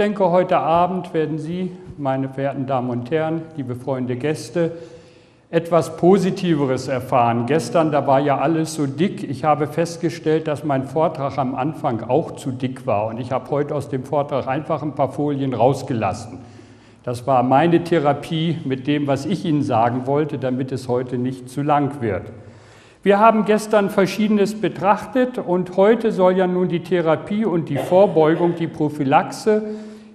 denke, heute Abend werden Sie, meine verehrten Damen und Herren, liebe Freunde, Gäste, etwas Positiveres erfahren. Gestern, da war ja alles so dick. Ich habe festgestellt, dass mein Vortrag am Anfang auch zu dick war und ich habe heute aus dem Vortrag einfach ein paar Folien rausgelassen. Das war meine Therapie mit dem, was ich Ihnen sagen wollte, damit es heute nicht zu lang wird. Wir haben gestern Verschiedenes betrachtet und heute soll ja nun die Therapie und die Vorbeugung, die Prophylaxe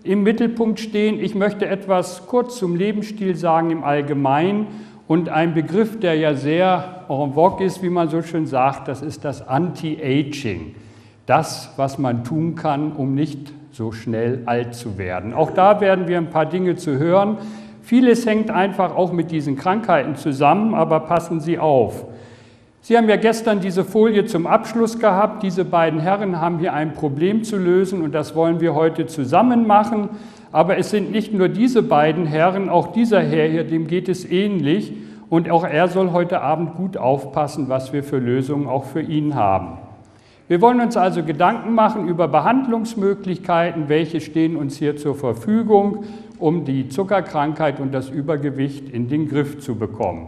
im Mittelpunkt stehen. Ich möchte etwas kurz zum Lebensstil sagen im Allgemeinen und ein Begriff, der ja sehr en vogue ist, wie man so schön sagt, das ist das Anti-Aging. Das, was man tun kann, um nicht so schnell alt zu werden. Auch da werden wir ein paar Dinge zu hören. Vieles hängt einfach auch mit diesen Krankheiten zusammen, aber passen Sie auf. Sie haben ja gestern diese Folie zum Abschluss gehabt. Diese beiden Herren haben hier ein Problem zu lösen und das wollen wir heute zusammen machen. Aber es sind nicht nur diese beiden Herren, auch dieser Herr hier, dem geht es ähnlich. Und auch er soll heute Abend gut aufpassen, was wir für Lösungen auch für ihn haben. Wir wollen uns also Gedanken machen über Behandlungsmöglichkeiten, welche stehen uns hier zur Verfügung, um die Zuckerkrankheit und das Übergewicht in den Griff zu bekommen.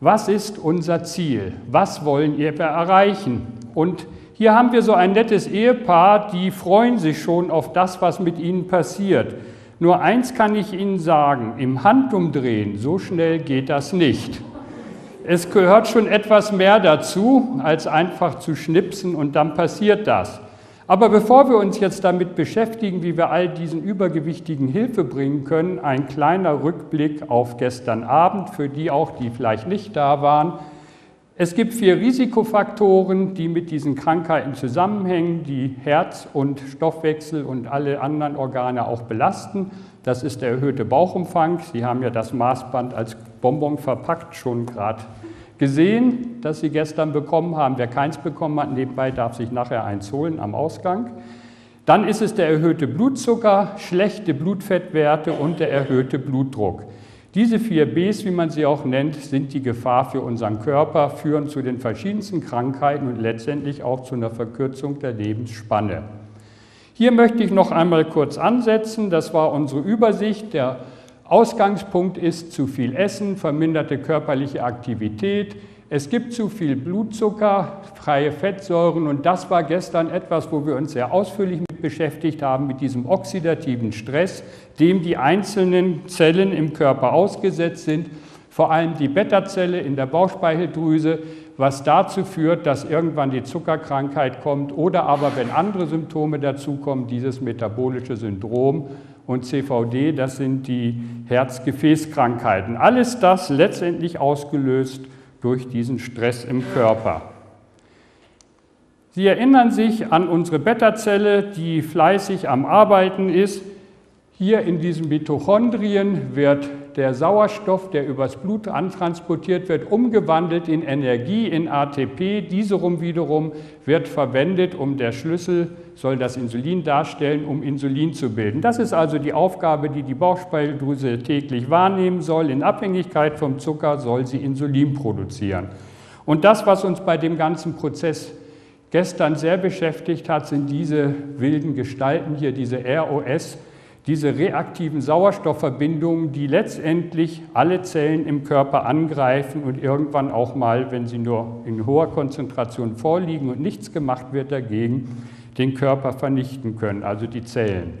Was ist unser Ziel? Was wollen wir erreichen? Und hier haben wir so ein nettes Ehepaar, die freuen sich schon auf das, was mit ihnen passiert. Nur eins kann ich Ihnen sagen, im Handumdrehen, so schnell geht das nicht. Es gehört schon etwas mehr dazu, als einfach zu schnipsen und dann passiert das. Aber bevor wir uns jetzt damit beschäftigen, wie wir all diesen Übergewichtigen Hilfe bringen können, ein kleiner Rückblick auf gestern Abend, für die auch, die vielleicht nicht da waren. Es gibt vier Risikofaktoren, die mit diesen Krankheiten zusammenhängen, die Herz und Stoffwechsel und alle anderen Organe auch belasten. Das ist der erhöhte Bauchumfang. Sie haben ja das Maßband als Bonbon verpackt schon gerade gesehen, das Sie gestern bekommen haben. Wer keins bekommen hat, nebenbei darf sich nachher eins holen am Ausgang. Dann ist es der erhöhte Blutzucker, schlechte Blutfettwerte und der erhöhte Blutdruck. Diese vier Bs, wie man sie auch nennt, sind die Gefahr für unseren Körper, führen zu den verschiedensten Krankheiten und letztendlich auch zu einer Verkürzung der Lebensspanne. Hier möchte ich noch einmal kurz ansetzen. Das war unsere Übersicht der Ausgangspunkt ist zu viel Essen, verminderte körperliche Aktivität, es gibt zu viel Blutzucker, freie Fettsäuren. Und das war gestern etwas, wo wir uns sehr ausführlich mit beschäftigt haben, mit diesem oxidativen Stress, dem die einzelnen Zellen im Körper ausgesetzt sind, vor allem die Beta-Zelle in der Bauchspeicheldrüse, was dazu führt, dass irgendwann die Zuckerkrankheit kommt oder aber, wenn andere Symptome dazukommen, dieses metabolische Syndrom und CVD, das sind die Herzgefäßkrankheiten. Alles das letztendlich ausgelöst durch diesen Stress im Körper. Sie erinnern sich an unsere Beta-Zelle, die fleißig am Arbeiten ist. Hier in diesen Mitochondrien wird der Sauerstoff, der übers Blut antransportiert wird, umgewandelt in Energie, in ATP. Diese rum wiederum wird verwendet, um der Schlüssel soll das Insulin darstellen, um Insulin zu bilden. Das ist also die Aufgabe, die die Bauchspeicheldrüse täglich wahrnehmen soll. In Abhängigkeit vom Zucker soll sie Insulin produzieren. Und das, was uns bei dem ganzen Prozess gestern sehr beschäftigt hat, sind diese wilden Gestalten hier, diese ROS, diese reaktiven Sauerstoffverbindungen, die letztendlich alle Zellen im Körper angreifen und irgendwann auch mal, wenn sie nur in hoher Konzentration vorliegen und nichts gemacht wird dagegen, den Körper vernichten können, also die Zellen.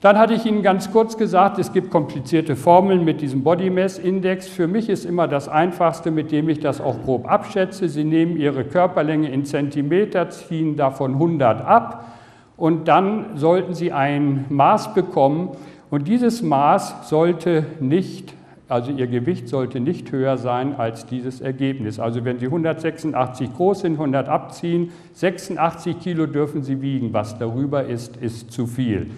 Dann hatte ich Ihnen ganz kurz gesagt, es gibt komplizierte Formeln mit diesem Body Mass Index. Für mich ist immer das Einfachste, mit dem ich das auch grob abschätze. Sie nehmen Ihre Körperlänge in Zentimeter, ziehen davon 100 ab und dann sollten Sie ein Maß bekommen und dieses Maß sollte nicht, also Ihr Gewicht sollte nicht höher sein als dieses Ergebnis. Also wenn Sie 186 groß sind, 100 abziehen, 86 Kilo dürfen Sie wiegen. Was darüber ist, ist zu viel.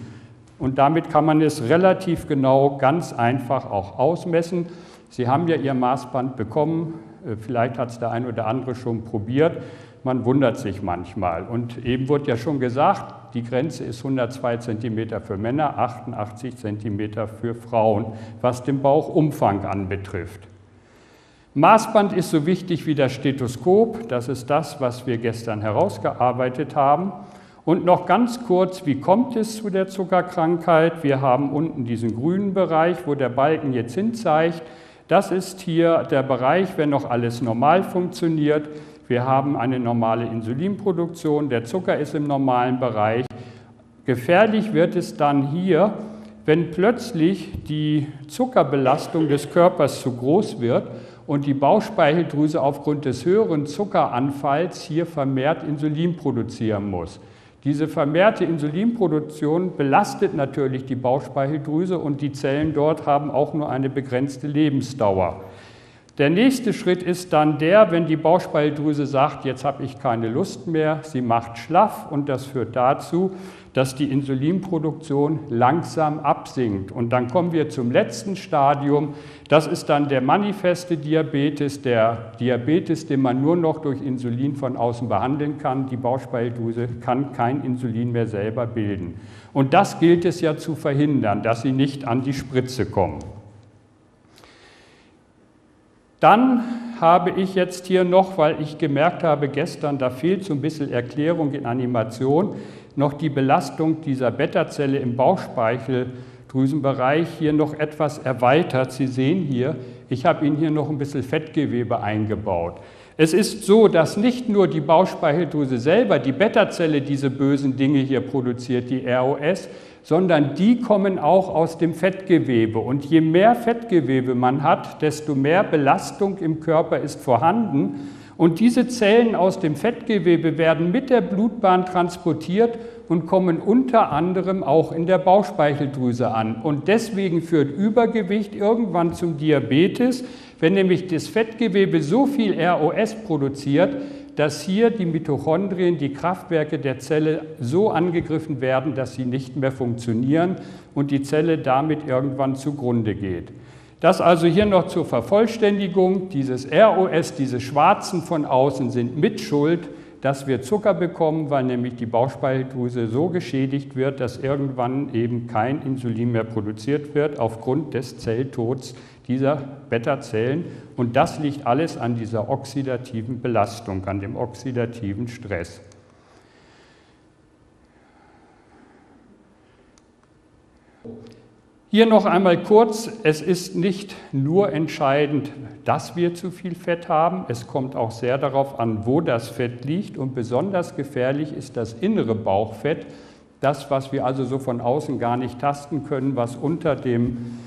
Und damit kann man es relativ genau, ganz einfach auch ausmessen. Sie haben ja Ihr Maßband bekommen, äh, vielleicht hat es der ein oder andere schon probiert. Man wundert sich manchmal. Und eben wurde ja schon gesagt, die Grenze ist 102 cm für Männer, 88 cm für Frauen, was den Bauchumfang anbetrifft. Maßband ist so wichtig wie das Stethoskop. Das ist das, was wir gestern herausgearbeitet haben. Und noch ganz kurz, wie kommt es zu der Zuckerkrankheit? Wir haben unten diesen grünen Bereich, wo der Balken jetzt hinzeigt. Das ist hier der Bereich, wenn noch alles normal funktioniert. Wir haben eine normale Insulinproduktion, der Zucker ist im normalen Bereich. Gefährlich wird es dann hier, wenn plötzlich die Zuckerbelastung des Körpers zu groß wird und die Bauchspeicheldrüse aufgrund des höheren Zuckeranfalls hier vermehrt Insulin produzieren muss. Diese vermehrte Insulinproduktion belastet natürlich die Bauchspeicheldrüse und die Zellen dort haben auch nur eine begrenzte Lebensdauer. Der nächste Schritt ist dann der, wenn die Bauchspeicheldrüse sagt, jetzt habe ich keine Lust mehr, sie macht schlaff und das führt dazu, dass die Insulinproduktion langsam absinkt. Und dann kommen wir zum letzten Stadium, das ist dann der manifeste Diabetes, der Diabetes, den man nur noch durch Insulin von außen behandeln kann. Die Bauchspeicheldrüse kann kein Insulin mehr selber bilden. Und das gilt es ja zu verhindern, dass sie nicht an die Spritze kommen. Dann habe ich jetzt hier noch, weil ich gemerkt habe gestern, da fehlt so ein bisschen Erklärung in Animation, noch die Belastung dieser Beta-Zelle im Bauchspeicheldrüsenbereich hier noch etwas erweitert. Sie sehen hier, ich habe Ihnen hier noch ein bisschen Fettgewebe eingebaut. Es ist so, dass nicht nur die Bauchspeicheldrüse selber, die Beta-Zelle, diese bösen Dinge hier produziert, die ROS, sondern die kommen auch aus dem Fettgewebe. Und je mehr Fettgewebe man hat, desto mehr Belastung im Körper ist vorhanden. Und diese Zellen aus dem Fettgewebe werden mit der Blutbahn transportiert und kommen unter anderem auch in der Bauchspeicheldrüse an. Und deswegen führt Übergewicht irgendwann zum Diabetes, wenn nämlich das Fettgewebe so viel ROS produziert, dass hier die Mitochondrien, die Kraftwerke der Zelle so angegriffen werden, dass sie nicht mehr funktionieren und die Zelle damit irgendwann zugrunde geht. Das also hier noch zur Vervollständigung, dieses ROS, diese Schwarzen von außen sind mit Schuld, dass wir Zucker bekommen, weil nämlich die Bauchspeicheldrüse so geschädigt wird, dass irgendwann eben kein Insulin mehr produziert wird aufgrund des Zelltods dieser Beta-Zellen. Und das liegt alles an dieser oxidativen Belastung, an dem oxidativen Stress. Hier noch einmal kurz, es ist nicht nur entscheidend, dass wir zu viel Fett haben, es kommt auch sehr darauf an, wo das Fett liegt und besonders gefährlich ist das innere Bauchfett, das, was wir also so von außen gar nicht tasten können, was unter dem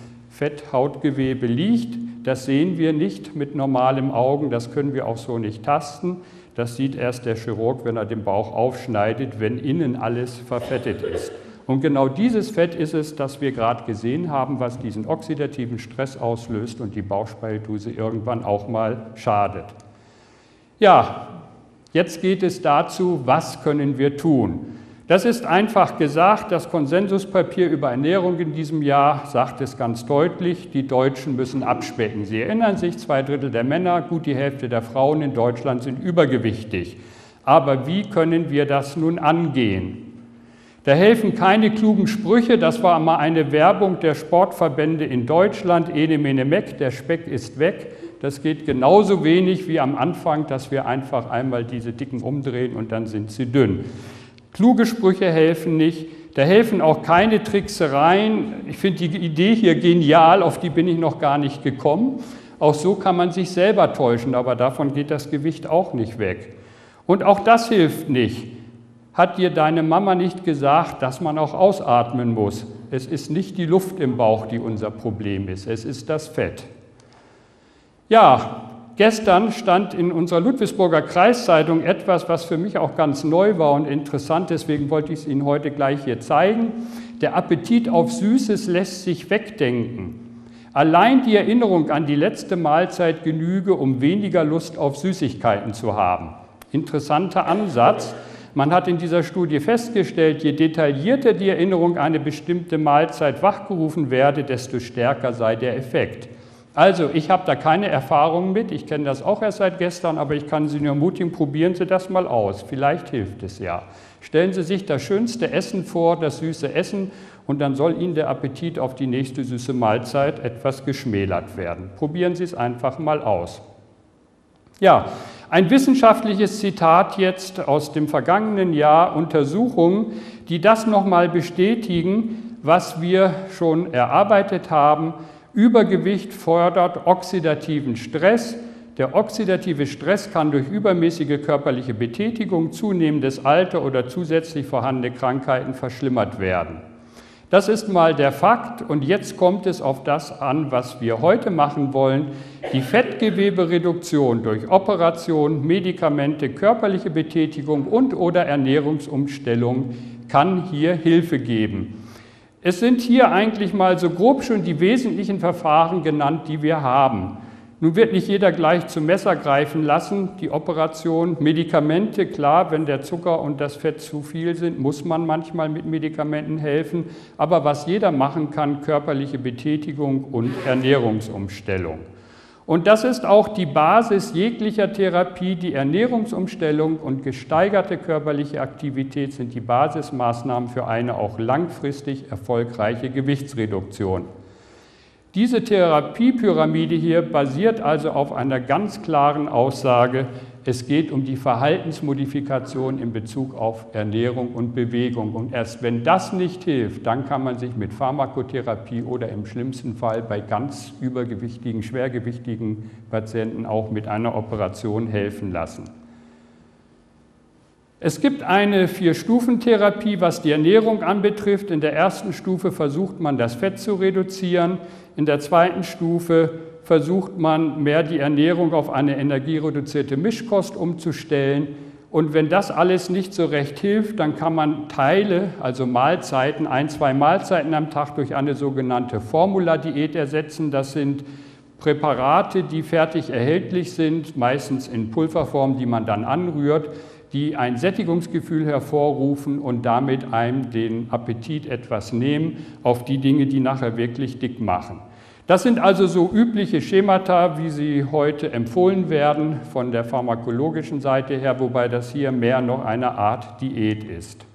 Fetthautgewebe liegt. Das sehen wir nicht mit normalem Augen, das können wir auch so nicht tasten. Das sieht erst der Chirurg, wenn er den Bauch aufschneidet, wenn innen alles verfettet ist. Und genau dieses Fett ist es, das wir gerade gesehen haben, was diesen oxidativen Stress auslöst und die Bauchspeicheldrüse irgendwann auch mal schadet. Ja, jetzt geht es dazu, was können wir tun? Das ist einfach gesagt, das Konsensuspapier über Ernährung in diesem Jahr sagt es ganz deutlich, die Deutschen müssen abspecken. Sie erinnern sich, zwei Drittel der Männer, gut die Hälfte der Frauen in Deutschland sind übergewichtig. Aber wie können wir das nun angehen? Da helfen keine klugen Sprüche, das war mal eine Werbung der Sportverbände in Deutschland, ene mene meck, der Speck ist weg. Das geht genauso wenig wie am Anfang, dass wir einfach einmal diese Dicken umdrehen und dann sind sie dünn. Kluge Sprüche helfen nicht. Da helfen auch keine Tricksereien. Ich finde die Idee hier genial, auf die bin ich noch gar nicht gekommen. Auch so kann man sich selber täuschen, aber davon geht das Gewicht auch nicht weg. Und auch das hilft nicht. Hat dir deine Mama nicht gesagt, dass man auch ausatmen muss? Es ist nicht die Luft im Bauch, die unser Problem ist, es ist das Fett. Ja, Gestern stand in unserer Ludwigsburger Kreiszeitung etwas, was für mich auch ganz neu war und interessant, deswegen wollte ich es Ihnen heute gleich hier zeigen. Der Appetit auf Süßes lässt sich wegdenken. Allein die Erinnerung an die letzte Mahlzeit genüge, um weniger Lust auf Süßigkeiten zu haben. Interessanter Ansatz. Man hat in dieser Studie festgestellt, je detaillierter die Erinnerung an eine bestimmte Mahlzeit wachgerufen werde, desto stärker sei der Effekt. Also, ich habe da keine Erfahrung mit, ich kenne das auch erst seit gestern, aber ich kann Sie nur ermutigen, probieren Sie das mal aus, vielleicht hilft es ja. Stellen Sie sich das schönste Essen vor, das süße Essen, und dann soll Ihnen der Appetit auf die nächste süße Mahlzeit etwas geschmälert werden. Probieren Sie es einfach mal aus. Ja, Ein wissenschaftliches Zitat jetzt aus dem vergangenen Jahr, Untersuchungen, die das nochmal bestätigen, was wir schon erarbeitet haben. Übergewicht fördert oxidativen Stress. Der oxidative Stress kann durch übermäßige körperliche Betätigung, zunehmendes Alter oder zusätzlich vorhandene Krankheiten verschlimmert werden. Das ist mal der Fakt und jetzt kommt es auf das an, was wir heute machen wollen. Die Fettgewebereduktion durch Operation, Medikamente, körperliche Betätigung und oder Ernährungsumstellung kann hier Hilfe geben. Es sind hier eigentlich mal so grob schon die wesentlichen Verfahren genannt, die wir haben. Nun wird nicht jeder gleich zum Messer greifen lassen, die Operation, Medikamente, klar, wenn der Zucker und das Fett zu viel sind, muss man manchmal mit Medikamenten helfen, aber was jeder machen kann, körperliche Betätigung und Ernährungsumstellung. Und das ist auch die Basis jeglicher Therapie. Die Ernährungsumstellung und gesteigerte körperliche Aktivität sind die Basismaßnahmen für eine auch langfristig erfolgreiche Gewichtsreduktion. Diese Therapiepyramide hier basiert also auf einer ganz klaren Aussage, es geht um die Verhaltensmodifikation in Bezug auf Ernährung und Bewegung. Und erst wenn das nicht hilft, dann kann man sich mit Pharmakotherapie oder im schlimmsten Fall bei ganz übergewichtigen, schwergewichtigen Patienten auch mit einer Operation helfen lassen. Es gibt eine Vier-Stufen-Therapie, was die Ernährung anbetrifft. In der ersten Stufe versucht man, das Fett zu reduzieren. In der zweiten Stufe versucht man, mehr die Ernährung auf eine energiereduzierte Mischkost umzustellen. Und wenn das alles nicht so recht hilft, dann kann man Teile, also Mahlzeiten, ein, zwei Mahlzeiten am Tag durch eine sogenannte Formula-Diät ersetzen. Das sind Präparate, die fertig erhältlich sind, meistens in Pulverform, die man dann anrührt die ein Sättigungsgefühl hervorrufen und damit einem den Appetit etwas nehmen auf die Dinge, die nachher wirklich dick machen. Das sind also so übliche Schemata, wie sie heute empfohlen werden von der pharmakologischen Seite her, wobei das hier mehr noch eine Art Diät ist.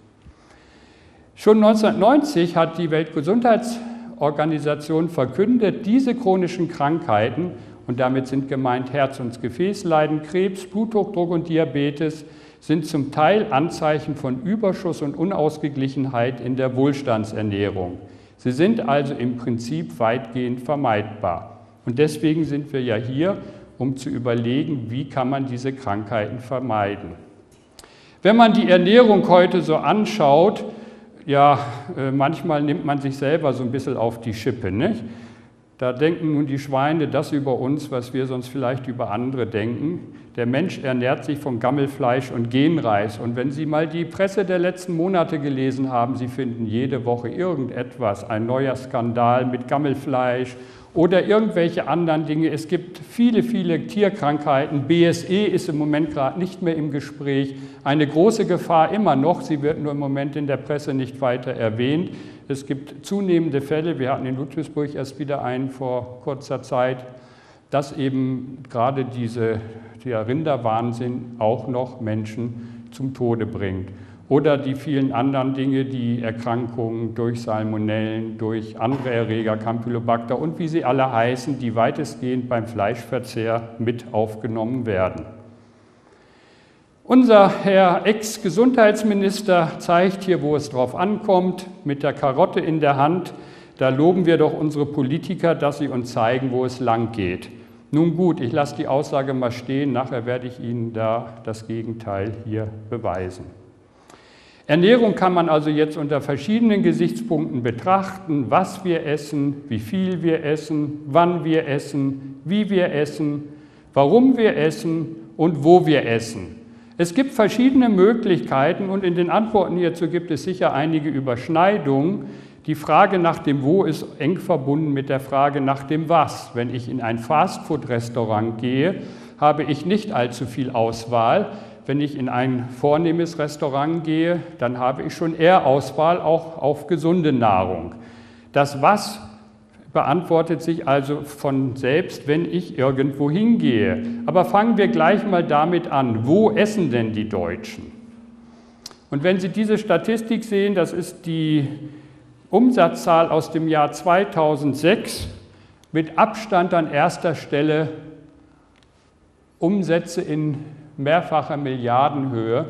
Schon 1990 hat die Weltgesundheitsorganisation verkündet, diese chronischen Krankheiten, und damit sind gemeint Herz- und Gefäßleiden, Krebs, Bluthochdruck und Diabetes, sind zum Teil Anzeichen von Überschuss und Unausgeglichenheit in der Wohlstandsernährung. Sie sind also im Prinzip weitgehend vermeidbar. Und deswegen sind wir ja hier, um zu überlegen, wie kann man diese Krankheiten vermeiden. Wenn man die Ernährung heute so anschaut, ja, äh, manchmal nimmt man sich selber so ein bisschen auf die Schippe. Nicht? Da denken nun die Schweine das über uns, was wir sonst vielleicht über andere denken. Der Mensch ernährt sich von Gammelfleisch und Genreis. Und wenn Sie mal die Presse der letzten Monate gelesen haben, Sie finden jede Woche irgendetwas, ein neuer Skandal mit Gammelfleisch oder irgendwelche anderen Dinge. Es gibt viele, viele Tierkrankheiten. BSE ist im Moment gerade nicht mehr im Gespräch. Eine große Gefahr immer noch, sie wird nur im Moment in der Presse nicht weiter erwähnt. Es gibt zunehmende Fälle, wir hatten in Ludwigsburg erst wieder einen vor kurzer Zeit, dass eben gerade diese, der Rinderwahnsinn auch noch Menschen zum Tode bringt. Oder die vielen anderen Dinge, die Erkrankungen durch Salmonellen, durch andere Erreger, Campylobacter und wie sie alle heißen, die weitestgehend beim Fleischverzehr mit aufgenommen werden. Unser Herr Ex-Gesundheitsminister zeigt hier, wo es drauf ankommt, mit der Karotte in der Hand. Da loben wir doch unsere Politiker, dass sie uns zeigen, wo es lang geht. Nun gut, ich lasse die Aussage mal stehen, nachher werde ich Ihnen da das Gegenteil hier beweisen. Ernährung kann man also jetzt unter verschiedenen Gesichtspunkten betrachten, was wir essen, wie viel wir essen, wann wir essen, wie wir essen, warum wir essen und wo wir essen. Es gibt verschiedene Möglichkeiten und in den Antworten hierzu gibt es sicher einige Überschneidungen. Die Frage nach dem Wo ist eng verbunden mit der Frage nach dem Was. Wenn ich in ein Fastfood-Restaurant gehe, habe ich nicht allzu viel Auswahl. Wenn ich in ein vornehmes Restaurant gehe, dann habe ich schon eher Auswahl auch auf gesunde Nahrung. Das Was beantwortet sich also von selbst, wenn ich irgendwo hingehe. Aber fangen wir gleich mal damit an, wo essen denn die Deutschen? Und wenn Sie diese Statistik sehen, das ist die Umsatzzahl aus dem Jahr 2006, mit Abstand an erster Stelle Umsätze in mehrfacher Milliardenhöhe.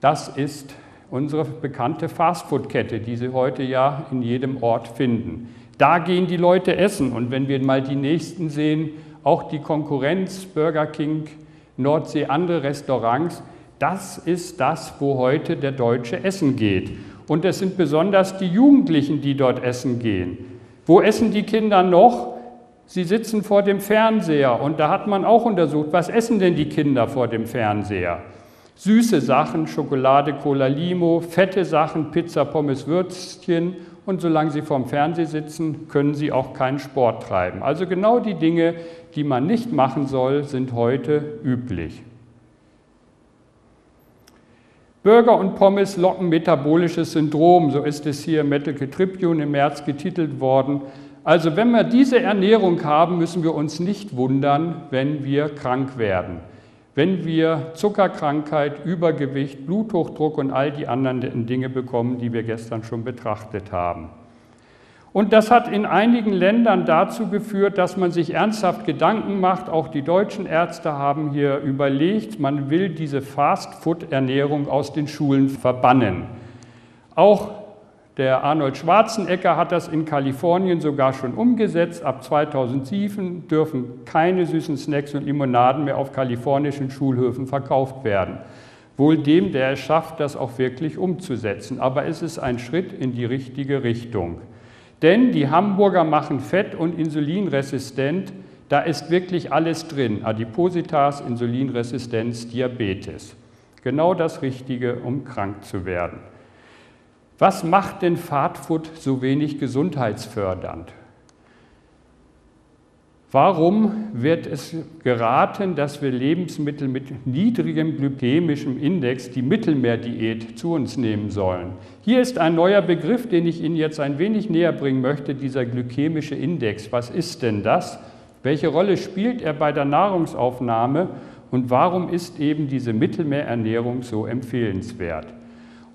Das ist unsere bekannte Fastfood-Kette, die Sie heute ja in jedem Ort finden. Da gehen die Leute essen und wenn wir mal die nächsten sehen, auch die Konkurrenz, Burger King, Nordsee, andere Restaurants, das ist das, wo heute der Deutsche essen geht. Und es sind besonders die Jugendlichen, die dort essen gehen. Wo essen die Kinder noch? Sie sitzen vor dem Fernseher und da hat man auch untersucht, was essen denn die Kinder vor dem Fernseher? Süße Sachen, Schokolade, Cola Limo, fette Sachen, Pizza, Pommes, Würstchen und solange sie vorm Fernseher sitzen, können sie auch keinen Sport treiben. Also genau die Dinge, die man nicht machen soll, sind heute üblich. Burger und Pommes locken metabolisches Syndrom, so ist es hier im Medical Tribune im März getitelt worden. Also wenn wir diese Ernährung haben, müssen wir uns nicht wundern, wenn wir krank werden. Wenn wir Zuckerkrankheit, Übergewicht, Bluthochdruck und all die anderen Dinge bekommen, die wir gestern schon betrachtet haben. Und das hat in einigen Ländern dazu geführt, dass man sich ernsthaft Gedanken macht. Auch die deutschen Ärzte haben hier überlegt, man will diese Fast-Food-Ernährung aus den Schulen verbannen. Auch der Arnold Schwarzenegger hat das in Kalifornien sogar schon umgesetzt. Ab 2007 dürfen keine süßen Snacks und Limonaden mehr auf kalifornischen Schulhöfen verkauft werden. Wohl dem, der es schafft, das auch wirklich umzusetzen. Aber es ist ein Schritt in die richtige Richtung. Denn die Hamburger machen fett und insulinresistent. Da ist wirklich alles drin. Adipositas, Insulinresistenz, Diabetes. Genau das Richtige, um krank zu werden. Was macht denn Fastfood so wenig gesundheitsfördernd? Warum wird es geraten, dass wir Lebensmittel mit niedrigem glykämischem Index, die Mittelmeerdiät, zu uns nehmen sollen? Hier ist ein neuer Begriff, den ich Ihnen jetzt ein wenig näher bringen möchte, dieser glykämische Index. Was ist denn das? Welche Rolle spielt er bei der Nahrungsaufnahme und warum ist eben diese Mittelmeerernährung so empfehlenswert?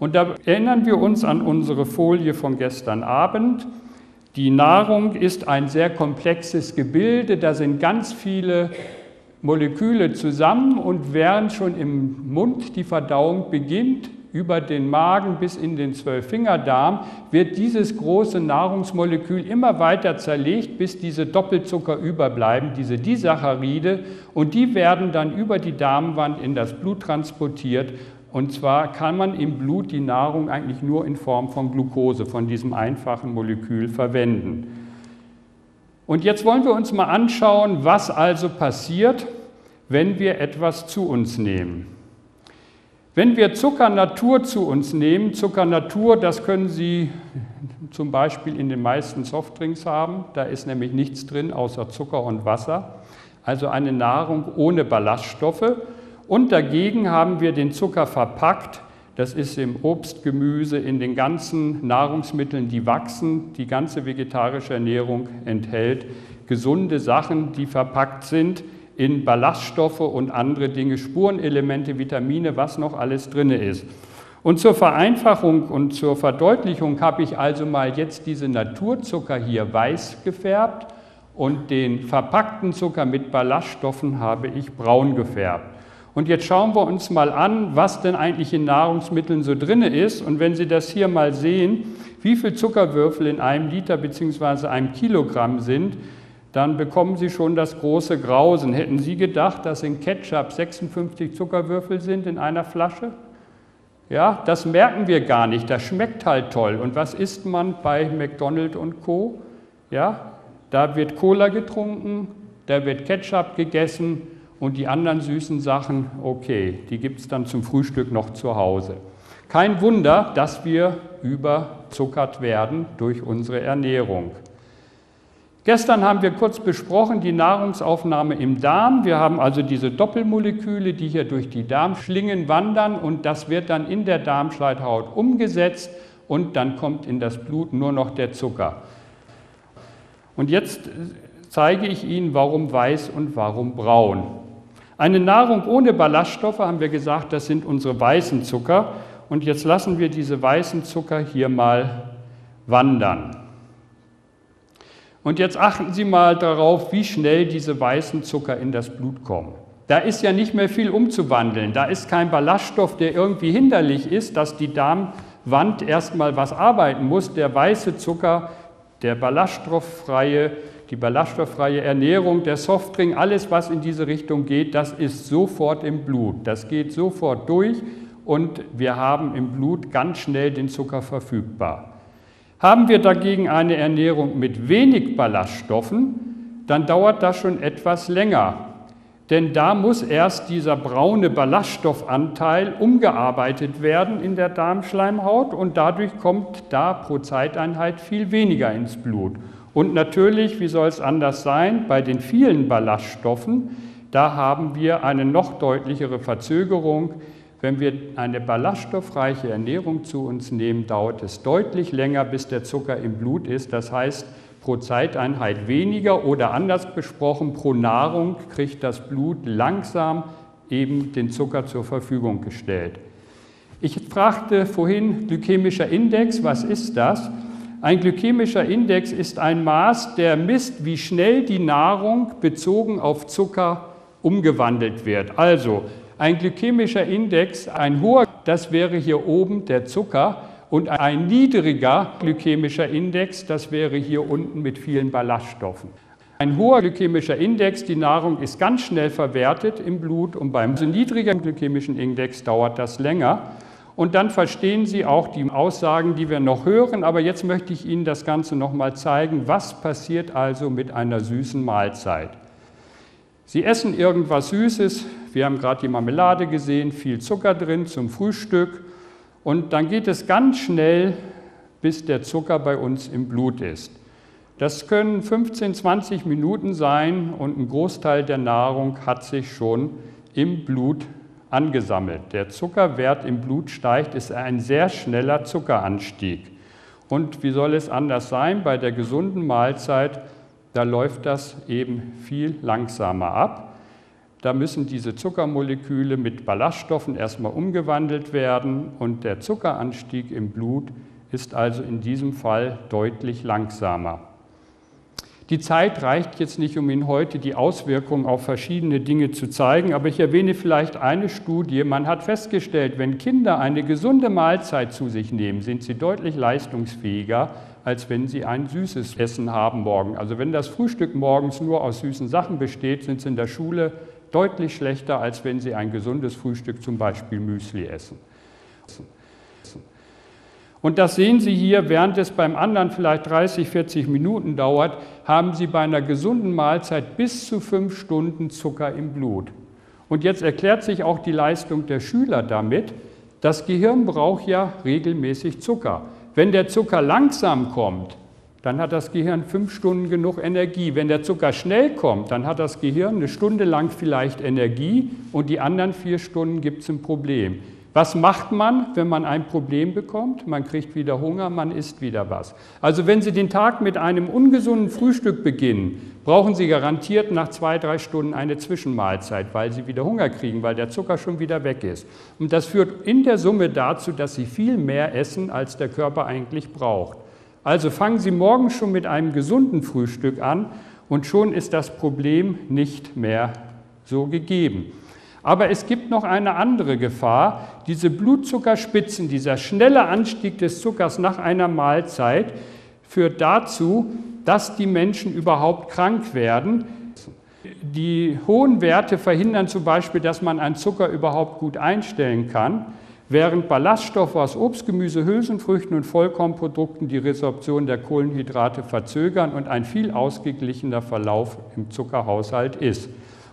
Und da erinnern wir uns an unsere Folie von gestern Abend. Die Nahrung ist ein sehr komplexes Gebilde, da sind ganz viele Moleküle zusammen und während schon im Mund. Die Verdauung beginnt, über den Magen bis in den Zwölffingerdarm, wird dieses große Nahrungsmolekül immer weiter zerlegt, bis diese Doppelzucker überbleiben, diese Disaccharide, und die werden dann über die Darmwand in das Blut transportiert und zwar kann man im Blut die Nahrung eigentlich nur in Form von Glucose, von diesem einfachen Molekül verwenden. Und jetzt wollen wir uns mal anschauen, was also passiert, wenn wir etwas zu uns nehmen. Wenn wir Zucker Natur zu uns nehmen, Zucker Natur, das können Sie zum Beispiel in den meisten Softdrinks haben, da ist nämlich nichts drin außer Zucker und Wasser, also eine Nahrung ohne Ballaststoffe. Und dagegen haben wir den Zucker verpackt. Das ist im Obst, Gemüse, in den ganzen Nahrungsmitteln, die wachsen. Die ganze vegetarische Ernährung enthält gesunde Sachen, die verpackt sind in Ballaststoffe und andere Dinge, Spurenelemente, Vitamine, was noch alles drin ist. Und zur Vereinfachung und zur Verdeutlichung habe ich also mal jetzt diese Naturzucker hier weiß gefärbt und den verpackten Zucker mit Ballaststoffen habe ich braun gefärbt. Und jetzt schauen wir uns mal an, was denn eigentlich in Nahrungsmitteln so drin ist. Und wenn Sie das hier mal sehen, wie viel Zuckerwürfel in einem Liter bzw. einem Kilogramm sind, dann bekommen Sie schon das große Grausen. Hätten Sie gedacht, dass in Ketchup 56 Zuckerwürfel sind in einer Flasche? Ja, das merken wir gar nicht. Das schmeckt halt toll. Und was isst man bei McDonald's und Co? Ja, da wird Cola getrunken, da wird Ketchup gegessen und die anderen süßen Sachen, okay, die gibt es dann zum Frühstück noch zu Hause. Kein Wunder, dass wir überzuckert werden durch unsere Ernährung. Gestern haben wir kurz besprochen die Nahrungsaufnahme im Darm. Wir haben also diese Doppelmoleküle, die hier durch die Darmschlingen wandern und das wird dann in der Darmschleithaut umgesetzt und dann kommt in das Blut nur noch der Zucker. Und jetzt zeige ich Ihnen, warum weiß und warum braun. Eine Nahrung ohne Ballaststoffe, haben wir gesagt, das sind unsere weißen Zucker. Und jetzt lassen wir diese weißen Zucker hier mal wandern. Und jetzt achten Sie mal darauf, wie schnell diese weißen Zucker in das Blut kommen. da ist ja nicht mehr viel umzuwandeln. Da ist kein Ballaststoff, der irgendwie hinderlich ist, dass die Darmwand erstmal was arbeiten muss. Der weiße Zucker, der ballaststofffreie, die ballaststofffreie Ernährung, der Softdrink, alles, was in diese Richtung geht, das ist sofort im Blut. Das geht sofort durch und wir haben im Blut ganz schnell den Zucker verfügbar. Haben wir dagegen eine Ernährung mit wenig Ballaststoffen, dann dauert das schon etwas länger. Denn da muss erst dieser braune Ballaststoffanteil umgearbeitet werden in der Darmschleimhaut und dadurch kommt da pro Zeiteinheit viel weniger ins Blut. Und natürlich, wie soll es anders sein, bei den vielen Ballaststoffen, da haben wir eine noch deutlichere Verzögerung. Wenn wir eine ballaststoffreiche Ernährung zu uns nehmen, dauert es deutlich länger, bis der Zucker im Blut ist. Das heißt, pro Zeiteinheit weniger oder anders besprochen, pro Nahrung kriegt das Blut langsam eben den Zucker zur Verfügung gestellt. Ich fragte vorhin glykämischer Index, was ist das? Ein glykämischer Index ist ein Maß, der misst, wie schnell die Nahrung bezogen auf Zucker umgewandelt wird. Also ein glykämischer Index, ein hoher, das wäre hier oben der Zucker und ein niedriger glykämischer Index, das wäre hier unten mit vielen Ballaststoffen. Ein hoher glykämischer Index, die Nahrung ist ganz schnell verwertet im Blut und beim niedrigen glykämischen Index dauert das länger. Und dann verstehen Sie auch die Aussagen, die wir noch hören. Aber jetzt möchte ich Ihnen das Ganze noch mal zeigen. Was passiert also mit einer süßen Mahlzeit? Sie essen irgendwas Süßes. Wir haben gerade die Marmelade gesehen, viel Zucker drin zum Frühstück. Und dann geht es ganz schnell, bis der Zucker bei uns im Blut ist. Das können 15, 20 Minuten sein und ein Großteil der Nahrung hat sich schon im Blut angesammelt. Der Zuckerwert im Blut steigt, ist ein sehr schneller Zuckeranstieg. Und wie soll es anders sein? Bei der gesunden Mahlzeit, da läuft das eben viel langsamer ab. Da müssen diese Zuckermoleküle mit Ballaststoffen erstmal umgewandelt werden und der Zuckeranstieg im Blut ist also in diesem Fall deutlich langsamer. Die Zeit reicht jetzt nicht, um Ihnen heute die Auswirkungen auf verschiedene Dinge zu zeigen, aber ich erwähne vielleicht eine Studie. Man hat festgestellt, wenn Kinder eine gesunde Mahlzeit zu sich nehmen, sind sie deutlich leistungsfähiger, als wenn sie ein süßes Essen haben morgen. Also wenn das Frühstück morgens nur aus süßen Sachen besteht, sind sie in der Schule deutlich schlechter, als wenn sie ein gesundes Frühstück, zum Beispiel Müsli, essen. Und das sehen Sie hier, während es beim anderen vielleicht 30, 40 Minuten dauert, haben Sie bei einer gesunden Mahlzeit bis zu fünf Stunden Zucker im Blut. Und jetzt erklärt sich auch die Leistung der Schüler damit, das Gehirn braucht ja regelmäßig Zucker. Wenn der Zucker langsam kommt, dann hat das Gehirn fünf Stunden genug Energie. Wenn der Zucker schnell kommt, dann hat das Gehirn eine Stunde lang vielleicht Energie und die anderen vier Stunden gibt es ein Problem. Was macht man, wenn man ein Problem bekommt? Man kriegt wieder Hunger, man isst wieder was. Also wenn Sie den Tag mit einem ungesunden Frühstück beginnen, brauchen Sie garantiert nach zwei, drei Stunden eine Zwischenmahlzeit, weil Sie wieder Hunger kriegen, weil der Zucker schon wieder weg ist. Und das führt in der Summe dazu, dass Sie viel mehr essen, als der Körper eigentlich braucht. Also fangen Sie morgen schon mit einem gesunden Frühstück an und schon ist das Problem nicht mehr so gegeben. Aber es gibt noch eine andere Gefahr. Diese Blutzuckerspitzen, dieser schnelle Anstieg des Zuckers nach einer Mahlzeit führt dazu, dass die Menschen überhaupt krank werden. Die hohen Werte verhindern zum Beispiel, dass man einen Zucker überhaupt gut einstellen kann, während Ballaststoffe aus Obst, Gemüse, Hülsenfrüchten und Vollkornprodukten die Resorption der Kohlenhydrate verzögern und ein viel ausgeglichener Verlauf im Zuckerhaushalt ist.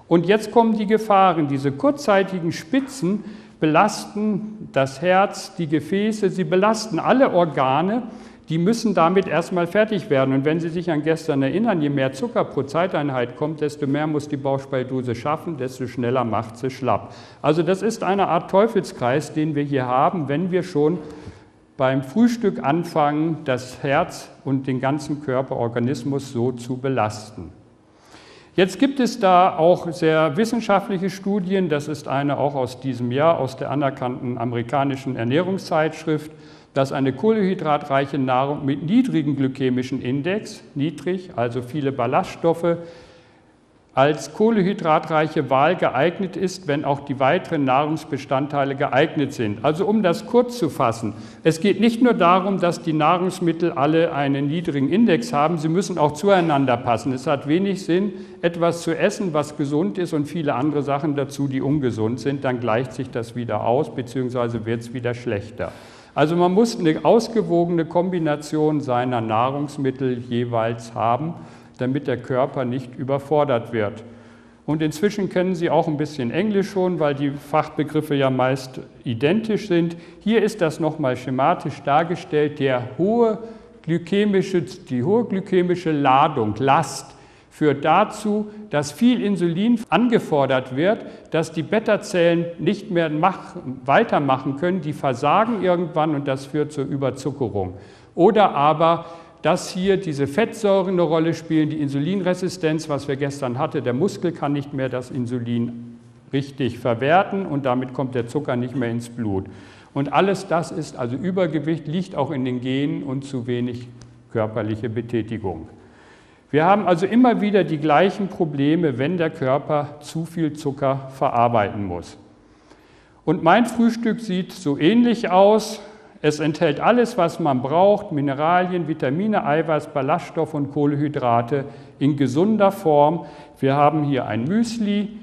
Und jetzt kommen die Gefahren. Diese kurzzeitigen Spitzen belasten das Herz, die Gefäße, sie belasten alle Organe. Die müssen damit erstmal fertig werden. Und wenn Sie sich an gestern erinnern, je mehr Zucker pro Zeiteinheit kommt, desto mehr muss die Bauchspeicheldrüse schaffen, desto schneller macht sie schlapp. Also das ist eine Art Teufelskreis, den wir hier haben, wenn wir schon beim Frühstück anfangen, das Herz und den ganzen Körperorganismus so zu belasten. Jetzt gibt es da auch sehr wissenschaftliche Studien, das ist eine auch aus diesem Jahr aus der anerkannten amerikanischen Ernährungszeitschrift, dass eine kohlehydratreiche Nahrung mit niedrigem glykämischen Index, niedrig, also viele Ballaststoffe, als kohlehydratreiche Wahl geeignet ist, wenn auch die weiteren Nahrungsbestandteile geeignet sind. Also um das kurz zu fassen, es geht nicht nur darum, dass die Nahrungsmittel alle einen niedrigen Index haben, sie müssen auch zueinander passen. Es hat wenig Sinn, etwas zu essen, was gesund ist und viele andere Sachen dazu, die ungesund sind, dann gleicht sich das wieder aus, beziehungsweise wird es wieder schlechter. Also man muss eine ausgewogene Kombination seiner Nahrungsmittel jeweils haben damit der Körper nicht überfordert wird. Und inzwischen kennen Sie auch ein bisschen Englisch schon, weil die Fachbegriffe ja meist identisch sind. Hier ist das nochmal schematisch dargestellt, der hohe glykämische, die hohe glykämische Ladung, Last, führt dazu, dass viel Insulin angefordert wird, dass die Beta-Zellen nicht mehr weitermachen können, die versagen irgendwann und das führt zur Überzuckerung. Oder aber dass hier diese Fettsäuren eine Rolle spielen, die Insulinresistenz, was wir gestern hatten, der Muskel kann nicht mehr das Insulin richtig verwerten und damit kommt der Zucker nicht mehr ins Blut. Und alles das ist, also Übergewicht liegt auch in den Genen und zu wenig körperliche Betätigung. Wir haben also immer wieder die gleichen Probleme, wenn der Körper zu viel Zucker verarbeiten muss. Und mein Frühstück sieht so ähnlich aus. Es enthält alles, was man braucht, Mineralien, Vitamine, Eiweiß, Ballaststoff und Kohlenhydrate in gesunder Form. Wir haben hier ein Müsli,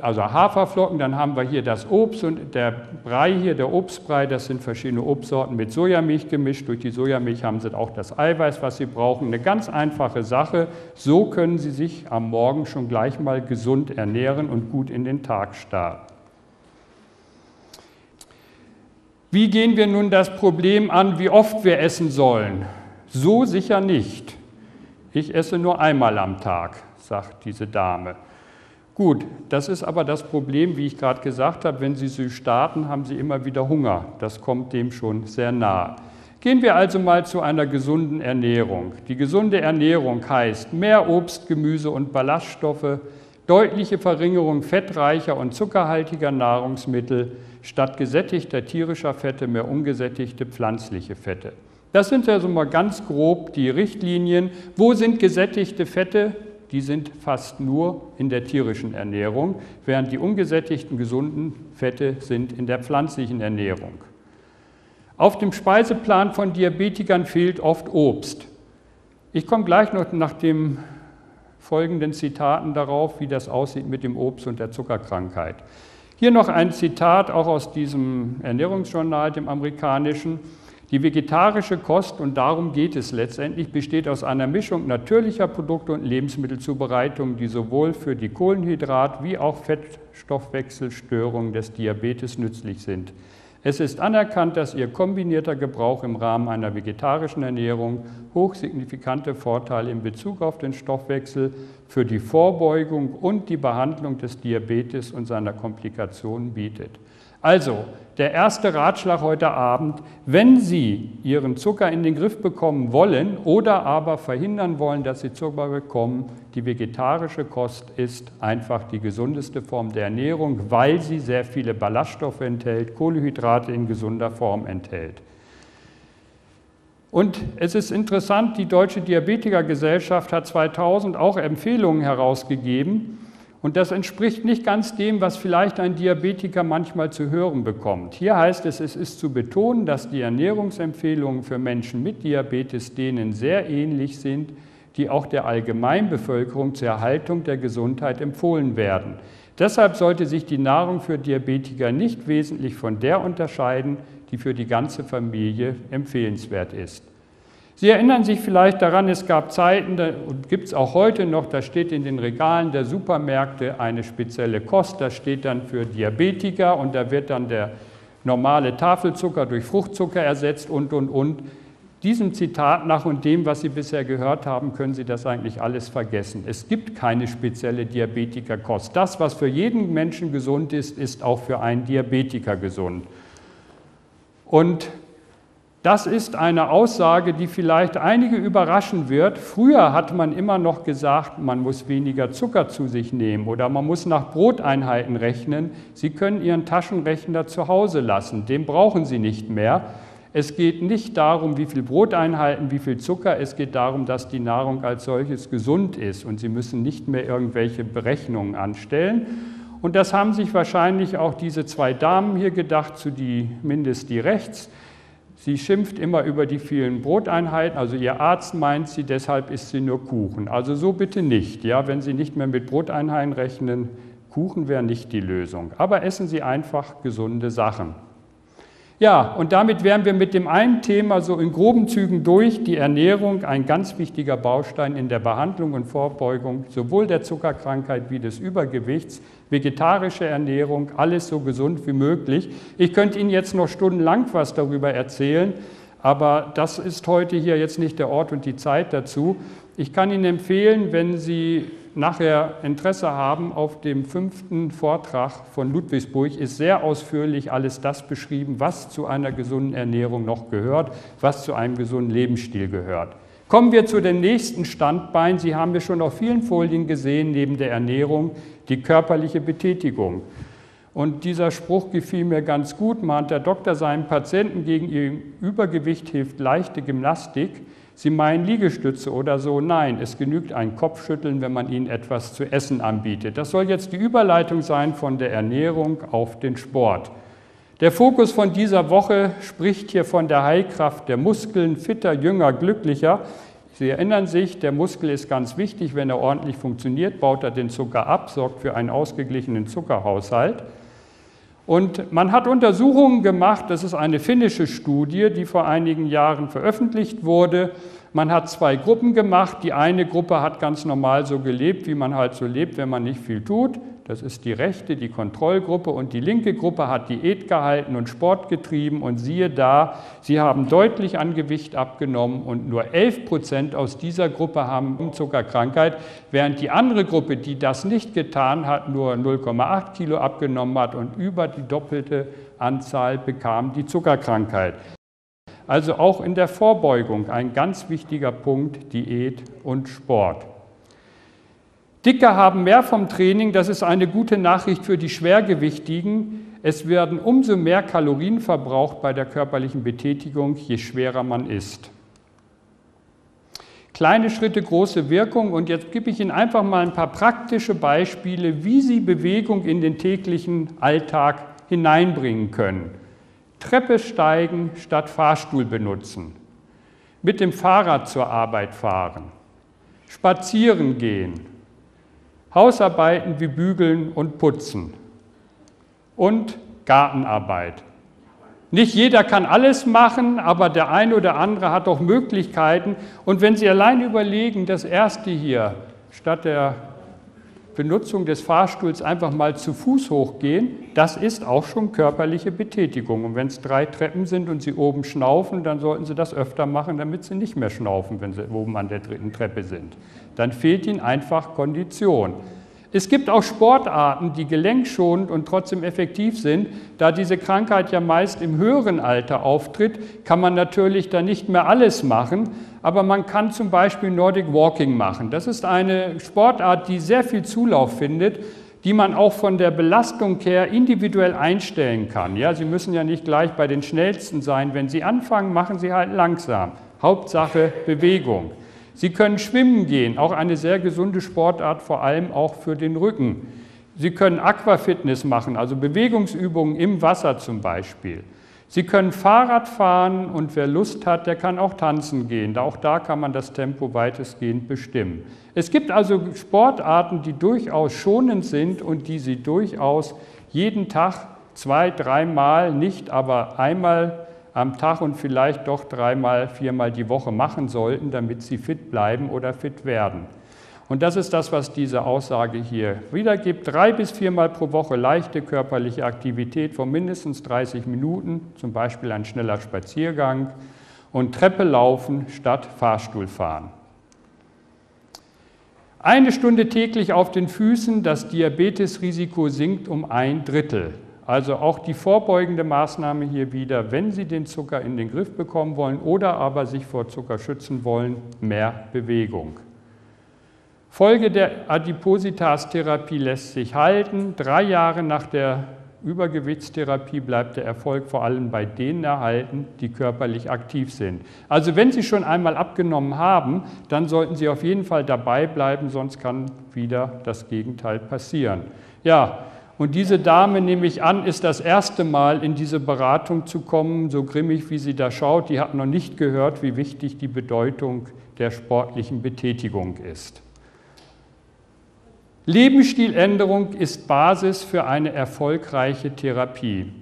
also Haferflocken, dann haben wir hier das Obst und der Brei hier, der Obstbrei, das sind verschiedene Obstsorten mit Sojamilch gemischt. Durch die Sojamilch haben Sie auch das Eiweiß, was Sie brauchen. Eine ganz einfache Sache. So können Sie sich am Morgen schon gleich mal gesund ernähren und gut in den Tag starten. Wie gehen wir nun das Problem an, wie oft wir essen sollen? So sicher nicht. Ich esse nur einmal am Tag, sagt diese Dame. Gut, das ist aber das Problem, wie ich gerade gesagt habe, wenn Sie so starten, haben Sie immer wieder Hunger. Das kommt dem schon sehr nahe. Gehen wir also mal zu einer gesunden Ernährung. Die gesunde Ernährung heißt mehr Obst, Gemüse und Ballaststoffe, deutliche Verringerung fettreicher und zuckerhaltiger Nahrungsmittel, statt gesättigter tierischer Fette mehr ungesättigte pflanzliche Fette. Das sind also mal ganz grob die Richtlinien. Wo sind gesättigte Fette? Die sind fast nur in der tierischen Ernährung, während die ungesättigten gesunden Fette sind in der pflanzlichen Ernährung. Auf dem Speiseplan von Diabetikern fehlt oft Obst. Ich komme gleich noch nach den folgenden Zitaten darauf, wie das aussieht mit dem Obst und der Zuckerkrankheit. Hier noch ein Zitat auch aus diesem Ernährungsjournal, dem amerikanischen. Die vegetarische Kost, und darum geht es letztendlich, besteht aus einer Mischung natürlicher Produkte und Lebensmittelzubereitungen, die sowohl für die Kohlenhydrat- wie auch Fettstoffwechselstörungen des Diabetes nützlich sind. Es ist anerkannt, dass ihr kombinierter Gebrauch im Rahmen einer vegetarischen Ernährung hochsignifikante Vorteile in Bezug auf den Stoffwechsel für die Vorbeugung und die Behandlung des Diabetes und seiner Komplikationen bietet. Also, der erste Ratschlag heute Abend, wenn Sie Ihren Zucker in den Griff bekommen wollen oder aber verhindern wollen, dass Sie Zucker bekommen, die vegetarische Kost ist einfach die gesundeste Form der Ernährung, weil sie sehr viele Ballaststoffe enthält, Kohlenhydrate in gesunder Form enthält. Und es ist interessant, die Deutsche Diabetikergesellschaft hat 2000 auch Empfehlungen herausgegeben, und das entspricht nicht ganz dem, was vielleicht ein Diabetiker manchmal zu hören bekommt. Hier heißt es, es ist zu betonen, dass die Ernährungsempfehlungen für Menschen mit Diabetes denen sehr ähnlich sind, die auch der Allgemeinbevölkerung zur Erhaltung der Gesundheit empfohlen werden. Deshalb sollte sich die Nahrung für Diabetiker nicht wesentlich von der unterscheiden, die für die ganze Familie empfehlenswert ist. Sie erinnern sich vielleicht daran, es gab Zeiten und gibt es auch heute noch, da steht in den Regalen der Supermärkte eine spezielle Kost, das steht dann für Diabetiker und da wird dann der normale Tafelzucker durch Fruchtzucker ersetzt und, und, und. Diesem Zitat nach und dem, was Sie bisher gehört haben, können Sie das eigentlich alles vergessen. Es gibt keine spezielle Diabetikerkost. Das, was für jeden Menschen gesund ist, ist auch für einen Diabetiker gesund. Und das ist eine Aussage, die vielleicht einige überraschen wird. Früher hat man immer noch gesagt, man muss weniger Zucker zu sich nehmen oder man muss nach Broteinheiten rechnen. Sie können Ihren Taschenrechner zu Hause lassen, den brauchen Sie nicht mehr. Es geht nicht darum, wie viel Broteinheiten, wie viel Zucker, es geht darum, dass die Nahrung als solches gesund ist und Sie müssen nicht mehr irgendwelche Berechnungen anstellen. Und das haben sich wahrscheinlich auch diese zwei Damen hier gedacht, zu die mindest die rechts. Sie schimpft immer über die vielen Broteinheiten, also ihr Arzt meint sie, deshalb isst sie nur Kuchen. Also so bitte nicht. Ja, wenn Sie nicht mehr mit Broteinheiten rechnen, Kuchen wäre nicht die Lösung. Aber essen Sie einfach gesunde Sachen. Ja, und damit wären wir mit dem einen Thema so in groben Zügen durch. Die Ernährung, ein ganz wichtiger Baustein in der Behandlung und Vorbeugung sowohl der Zuckerkrankheit wie des Übergewichts. Vegetarische Ernährung, alles so gesund wie möglich. Ich könnte Ihnen jetzt noch stundenlang was darüber erzählen, aber das ist heute hier jetzt nicht der Ort und die Zeit dazu. Ich kann Ihnen empfehlen, wenn Sie nachher Interesse haben, auf dem fünften Vortrag von Ludwigsburg ist sehr ausführlich alles das beschrieben, was zu einer gesunden Ernährung noch gehört, was zu einem gesunden Lebensstil gehört. Kommen wir zu dem nächsten Standbein. Sie haben wir schon auf vielen Folien gesehen, neben der Ernährung, die körperliche Betätigung. Und dieser Spruch gefiel mir ganz gut. Mahnt der Doktor seinem Patienten gegen ihr Übergewicht hilft leichte Gymnastik. Sie meinen Liegestütze oder so. Nein, es genügt ein Kopfschütteln, wenn man ihnen etwas zu essen anbietet. Das soll jetzt die Überleitung sein von der Ernährung auf den Sport. Der Fokus von dieser Woche spricht hier von der Heilkraft der Muskeln, fitter, jünger, glücklicher. Sie erinnern sich, der Muskel ist ganz wichtig, wenn er ordentlich funktioniert, baut er den Zucker ab, sorgt für einen ausgeglichenen Zuckerhaushalt. Und man hat Untersuchungen gemacht, das ist eine finnische Studie, die vor einigen Jahren veröffentlicht wurde. Man hat zwei Gruppen gemacht. Die eine Gruppe hat ganz normal so gelebt, wie man halt so lebt, wenn man nicht viel tut. Das ist die rechte, die Kontrollgruppe. Und die linke Gruppe hat Diät gehalten und Sport getrieben. Und siehe da, sie haben deutlich an Gewicht abgenommen. Und nur 11 Prozent aus dieser Gruppe haben Zuckerkrankheit, während die andere Gruppe, die das nicht getan hat, nur 0,8 Kilo abgenommen hat und über die doppelte Anzahl bekam die Zuckerkrankheit. Also auch in der Vorbeugung ein ganz wichtiger Punkt, Diät und Sport. Dicke haben mehr vom Training, das ist eine gute Nachricht für die Schwergewichtigen. Es werden umso mehr Kalorien verbraucht bei der körperlichen Betätigung, je schwerer man ist. Kleine Schritte, große Wirkung. Und jetzt gebe ich Ihnen einfach mal ein paar praktische Beispiele, wie Sie Bewegung in den täglichen Alltag hineinbringen können. Treppe steigen statt Fahrstuhl benutzen. Mit dem Fahrrad zur Arbeit fahren. Spazieren gehen Hausarbeiten wie Bügeln und Putzen und Gartenarbeit. Nicht jeder kann alles machen, aber der eine oder andere hat auch Möglichkeiten. Und wenn Sie allein überlegen, das erste hier, statt der Benutzung des Fahrstuhls einfach mal zu Fuß hochgehen, das ist auch schon körperliche Betätigung. Und wenn es drei Treppen sind und Sie oben schnaufen, dann sollten Sie das öfter machen, damit Sie nicht mehr schnaufen, wenn Sie oben an der dritten Treppe sind. Dann fehlt Ihnen einfach Kondition. Es gibt auch Sportarten, die gelenkschonend und trotzdem effektiv sind. Da diese Krankheit ja meist im höheren Alter auftritt, kann man natürlich da nicht mehr alles machen, aber man kann zum Beispiel Nordic Walking machen. Das ist eine Sportart, die sehr viel Zulauf findet, die man auch von der Belastung her individuell einstellen kann. Ja, Sie müssen ja nicht gleich bei den Schnellsten sein. Wenn Sie anfangen, machen Sie halt langsam. Hauptsache Bewegung. Sie können schwimmen gehen, auch eine sehr gesunde Sportart, vor allem auch für den Rücken. Sie können Aquafitness machen, also Bewegungsübungen im Wasser zum Beispiel. Sie können Fahrrad fahren und wer Lust hat, der kann auch tanzen gehen. Auch da kann man das Tempo weitestgehend bestimmen. Es gibt also Sportarten, die durchaus schonend sind und die Sie durchaus jeden Tag zwei, dreimal, nicht aber einmal am Tag und vielleicht doch dreimal, viermal die Woche machen sollten, damit sie fit bleiben oder fit werden. Und das ist das, was diese Aussage hier wiedergibt. Drei bis viermal pro Woche leichte körperliche Aktivität von mindestens 30 Minuten, zum Beispiel ein schneller Spaziergang und Treppe laufen statt Fahrstuhl fahren. Eine Stunde täglich auf den Füßen, das Diabetesrisiko sinkt um ein Drittel. Also auch die vorbeugende Maßnahme hier wieder, wenn Sie den Zucker in den Griff bekommen wollen oder aber sich vor Zucker schützen wollen, mehr Bewegung. Folge der Adipositas-Therapie lässt sich halten. Drei Jahre nach der Übergewichtstherapie bleibt der Erfolg vor allem bei denen erhalten, die körperlich aktiv sind. Also wenn Sie schon einmal abgenommen haben, dann sollten Sie auf jeden Fall dabei bleiben, sonst kann wieder das Gegenteil passieren. Ja, und diese Dame, nehme ich an, ist das erste Mal in diese Beratung zu kommen, so grimmig wie sie da schaut. Die hat noch nicht gehört, wie wichtig die Bedeutung der sportlichen Betätigung ist. Lebensstiländerung ist Basis für eine erfolgreiche Therapie.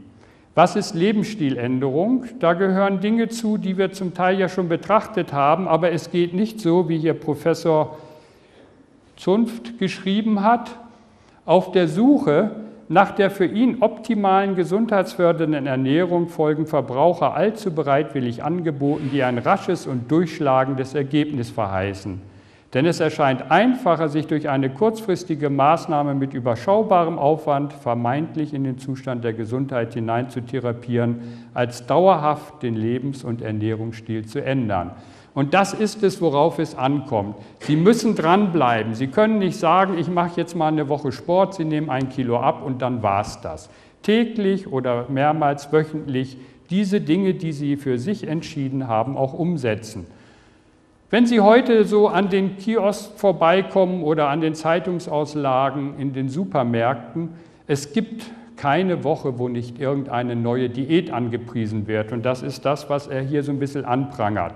Was ist Lebensstiländerung? Da gehören Dinge zu, die wir zum Teil ja schon betrachtet haben, aber es geht nicht so, wie hier Professor Zunft geschrieben hat. Auf der Suche nach der für ihn optimalen gesundheitsfördernden Ernährung folgen Verbraucher allzu bereitwillig Angeboten, die ein rasches und durchschlagendes Ergebnis verheißen. Denn es erscheint einfacher, sich durch eine kurzfristige Maßnahme mit überschaubarem Aufwand vermeintlich in den Zustand der Gesundheit hineinzutherapieren, als dauerhaft den Lebens- und Ernährungsstil zu ändern. Und das ist es, worauf es ankommt. Sie müssen dranbleiben. Sie können nicht sagen, ich mache jetzt mal eine Woche Sport, Sie nehmen ein Kilo ab und dann war es das. Täglich oder mehrmals wöchentlich diese Dinge, die Sie für sich entschieden haben, auch umsetzen. Wenn Sie heute so an den Kiosk vorbeikommen oder an den Zeitungsauslagen in den Supermärkten, es gibt keine Woche, wo nicht irgendeine neue Diät angepriesen wird. Und das ist das, was er hier so ein bisschen anprangert.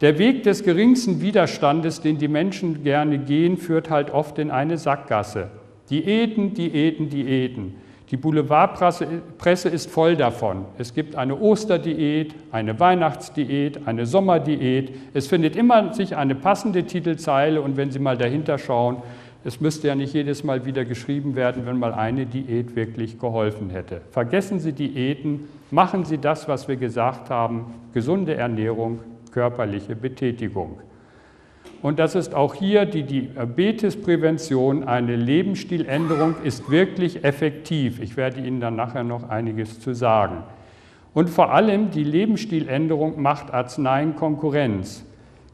Der Weg des geringsten Widerstandes, den die Menschen gerne gehen, führt halt oft in eine Sackgasse. Diäten, Diäten, Diäten. Die Boulevardpresse ist voll davon. Es gibt eine Osterdiät, eine Weihnachtsdiät, eine Sommerdiät. Es findet immer sich eine passende Titelzeile und wenn Sie mal dahinter schauen, es müsste ja nicht jedes Mal wieder geschrieben werden, wenn mal eine Diät wirklich geholfen hätte. Vergessen Sie Diäten, machen Sie das, was wir gesagt haben, gesunde Ernährung, körperliche Betätigung. Und das ist auch hier die Diabetesprävention, eine Lebensstiländerung ist wirklich effektiv. Ich werde Ihnen dann nachher noch einiges zu sagen. Und vor allem die Lebensstiländerung macht Arzneien Konkurrenz.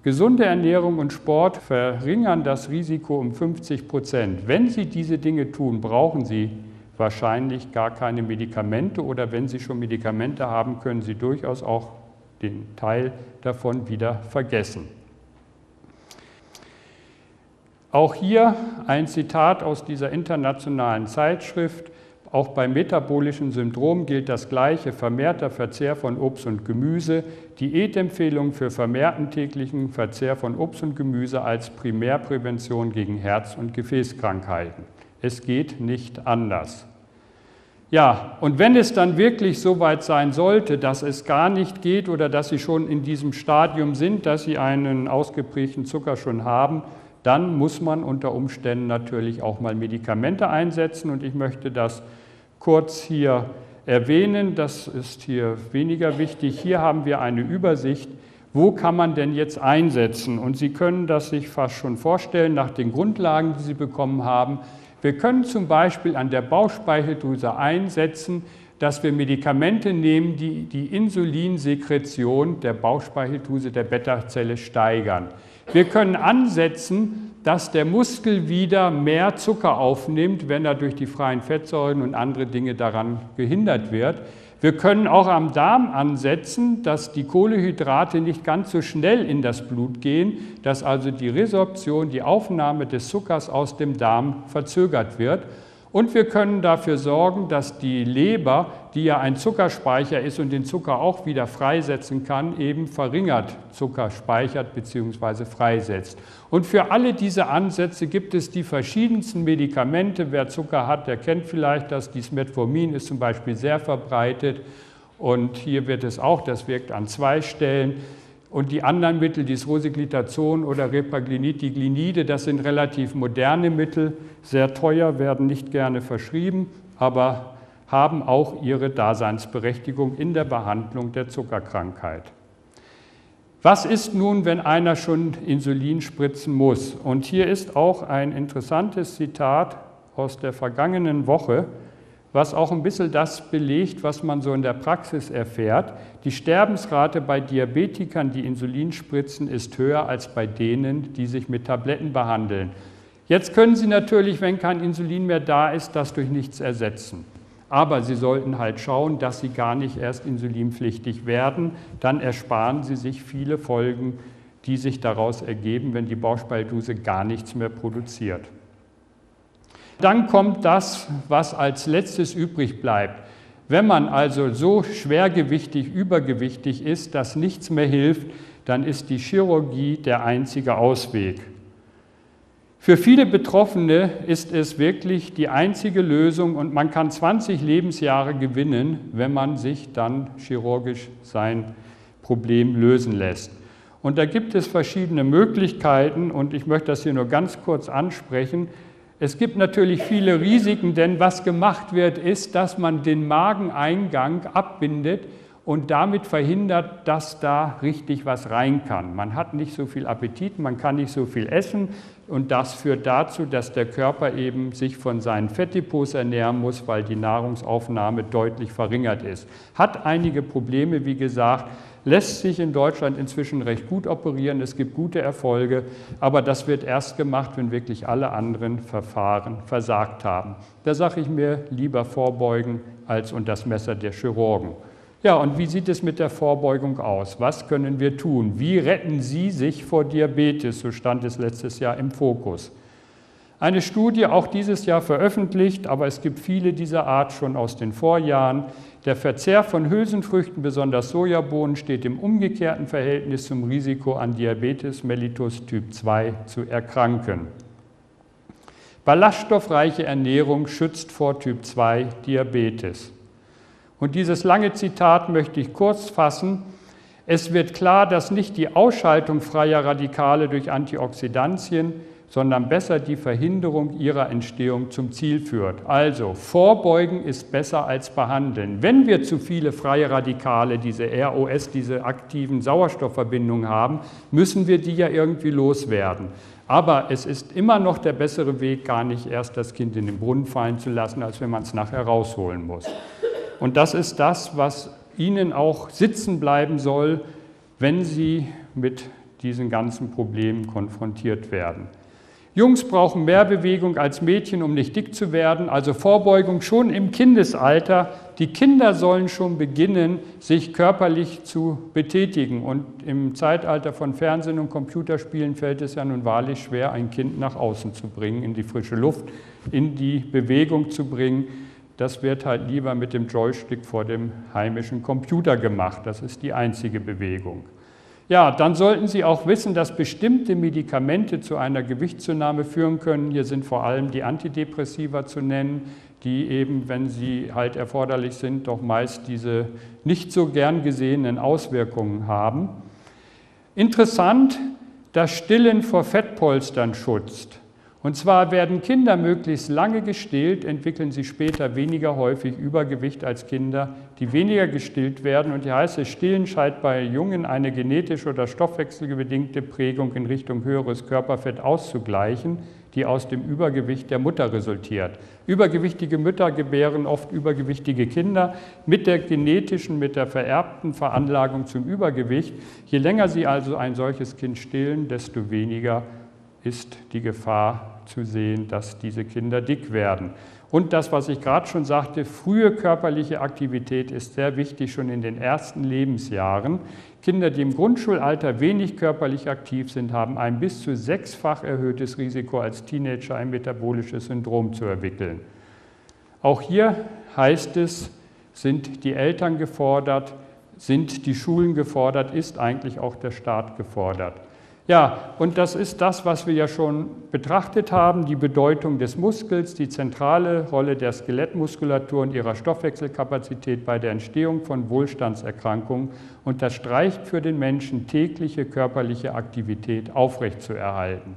Gesunde Ernährung und Sport verringern das Risiko um 50 Prozent. Wenn Sie diese Dinge tun, brauchen Sie wahrscheinlich gar keine Medikamente oder wenn Sie schon Medikamente haben, können Sie durchaus auch den Teil davon wieder vergessen. Auch hier ein Zitat aus dieser internationalen Zeitschrift. Auch beim metabolischen Syndrom gilt das Gleiche, vermehrter Verzehr von Obst und Gemüse, Diätempfehlung für vermehrten täglichen Verzehr von Obst und Gemüse als Primärprävention gegen Herz- und Gefäßkrankheiten. Es geht nicht anders. Ja, und wenn es dann wirklich so weit sein sollte, dass es gar nicht geht oder dass Sie schon in diesem Stadium sind, dass Sie einen ausgeprägten Zucker schon haben, dann muss man unter Umständen natürlich auch mal Medikamente einsetzen und ich möchte das kurz hier erwähnen. Das ist hier weniger wichtig. Hier haben wir eine Übersicht, wo kann man denn jetzt einsetzen? Und Sie können das sich fast schon vorstellen nach den Grundlagen, die Sie bekommen haben. Wir können zum Beispiel an der Bauchspeicheldrüse einsetzen, dass wir Medikamente nehmen, die die Insulinsekretion der Bauchspeicheldrüse der Beta-Zelle steigern. Wir können ansetzen, dass der Muskel wieder mehr Zucker aufnimmt, wenn er durch die freien Fettsäuren und andere Dinge daran gehindert wird. Wir können auch am Darm ansetzen, dass die Kohlehydrate nicht ganz so schnell in das Blut gehen, dass also die Resorption, die Aufnahme des Zuckers aus dem Darm verzögert wird. Und wir können dafür sorgen, dass die Leber, die ja ein Zuckerspeicher ist und den Zucker auch wieder freisetzen kann, eben verringert Zucker speichert bzw. freisetzt. Und für alle diese Ansätze gibt es die verschiedensten Medikamente. Wer Zucker hat, der kennt vielleicht das. Dies Metformin ist zum Beispiel sehr verbreitet. Und hier wird es auch, das wirkt an zwei Stellen. Und die anderen Mittel, dieses Rosiglitazon oder Repaglinid, die Glinide, das sind relativ moderne Mittel, sehr teuer, werden nicht gerne verschrieben, aber haben auch ihre Daseinsberechtigung in der Behandlung der Zuckerkrankheit. Was ist nun, wenn einer schon Insulin spritzen muss? Und hier ist auch ein interessantes Zitat aus der vergangenen Woche was auch ein bisschen das belegt, was man so in der Praxis erfährt. Die Sterbensrate bei Diabetikern, die Insulin spritzen, ist höher als bei denen, die sich mit Tabletten behandeln. Jetzt können Sie natürlich, wenn kein Insulin mehr da ist, das durch nichts ersetzen. Aber Sie sollten halt schauen, dass Sie gar nicht erst insulinpflichtig werden. Dann ersparen Sie sich viele Folgen, die sich daraus ergeben, wenn die Bauchspeicheldrüse gar nichts mehr produziert. Dann kommt das, was als letztes übrig bleibt. Wenn man also so schwergewichtig, übergewichtig ist, dass nichts mehr hilft, dann ist die Chirurgie der einzige Ausweg. Für viele Betroffene ist es wirklich die einzige Lösung und man kann 20 Lebensjahre gewinnen, wenn man sich dann chirurgisch sein Problem lösen lässt. Und da gibt es verschiedene Möglichkeiten und ich möchte das hier nur ganz kurz ansprechen. Es gibt natürlich viele Risiken, denn was gemacht wird, ist, dass man den Mageneingang abbindet und damit verhindert, dass da richtig was rein kann. Man hat nicht so viel Appetit, man kann nicht so viel essen und das führt dazu, dass der Körper eben sich von seinen Fettdepots ernähren muss, weil die Nahrungsaufnahme deutlich verringert ist. Hat einige Probleme, wie gesagt, lässt sich in Deutschland inzwischen recht gut operieren, es gibt gute Erfolge, aber das wird erst gemacht, wenn wirklich alle anderen Verfahren versagt haben. Da sage ich mir lieber vorbeugen als unter das Messer der Chirurgen. Ja, und wie sieht es mit der Vorbeugung aus? Was können wir tun? Wie retten Sie sich vor Diabetes? So stand es letztes Jahr im Fokus. Eine Studie, auch dieses Jahr veröffentlicht, aber es gibt viele dieser Art schon aus den Vorjahren. Der Verzehr von Hülsenfrüchten, besonders Sojabohnen, steht im umgekehrten Verhältnis zum Risiko an Diabetes mellitus Typ 2 zu erkranken. Ballaststoffreiche Ernährung schützt vor Typ 2 Diabetes. Und dieses lange Zitat möchte ich kurz fassen. Es wird klar, dass nicht die Ausschaltung freier Radikale durch Antioxidantien, sondern besser die Verhinderung ihrer Entstehung zum Ziel führt. Also vorbeugen ist besser als behandeln. Wenn wir zu viele freie Radikale, diese ROS, diese aktiven Sauerstoffverbindungen haben, müssen wir die ja irgendwie loswerden. Aber es ist immer noch der bessere Weg, gar nicht erst das Kind in den Brunnen fallen zu lassen, als wenn man es nachher rausholen muss. Und das ist das, was Ihnen auch sitzen bleiben soll, wenn Sie mit diesen ganzen Problemen konfrontiert werden. Jungs brauchen mehr Bewegung als Mädchen, um nicht dick zu werden, also Vorbeugung schon im Kindesalter. Die Kinder sollen schon beginnen, sich körperlich zu betätigen. Und im Zeitalter von Fernsehen und Computerspielen fällt es ja nun wahrlich schwer, ein Kind nach außen zu bringen, in die frische Luft, in die Bewegung zu bringen das wird halt lieber mit dem Joystick vor dem heimischen Computer gemacht. Das ist die einzige Bewegung. Ja, dann sollten Sie auch wissen, dass bestimmte Medikamente zu einer Gewichtszunahme führen können. Hier sind vor allem die Antidepressiva zu nennen, die eben, wenn sie halt erforderlich sind, doch meist diese nicht so gern gesehenen Auswirkungen haben. Interessant, dass Stillen vor Fettpolstern schützt. Und zwar werden Kinder möglichst lange gestillt, entwickeln sie später weniger häufig Übergewicht als Kinder, die weniger gestillt werden. Und hier heißt es, Stillen scheint bei Jungen eine genetisch oder stoffwechselbedingte Prägung in Richtung höheres Körperfett auszugleichen, die aus dem Übergewicht der Mutter resultiert. Übergewichtige Mütter gebären oft übergewichtige Kinder mit der genetischen, mit der vererbten Veranlagung zum Übergewicht. Je länger sie also ein solches Kind stillen, desto weniger ist die Gefahr zu sehen, dass diese Kinder dick werden. Und das, was ich gerade schon sagte, frühe körperliche Aktivität ist sehr wichtig schon in den ersten Lebensjahren. Kinder, die im Grundschulalter wenig körperlich aktiv sind, haben ein bis zu sechsfach erhöhtes Risiko, als Teenager ein metabolisches Syndrom zu entwickeln. Auch hier heißt es, sind die Eltern gefordert, sind die Schulen gefordert, ist eigentlich auch der Staat gefordert. Ja, und das ist das, was wir ja schon betrachtet haben, die Bedeutung des Muskels, die zentrale Rolle der Skelettmuskulatur und ihrer Stoffwechselkapazität bei der Entstehung von Wohlstandserkrankungen unterstreicht für den Menschen tägliche körperliche Aktivität aufrechtzuerhalten.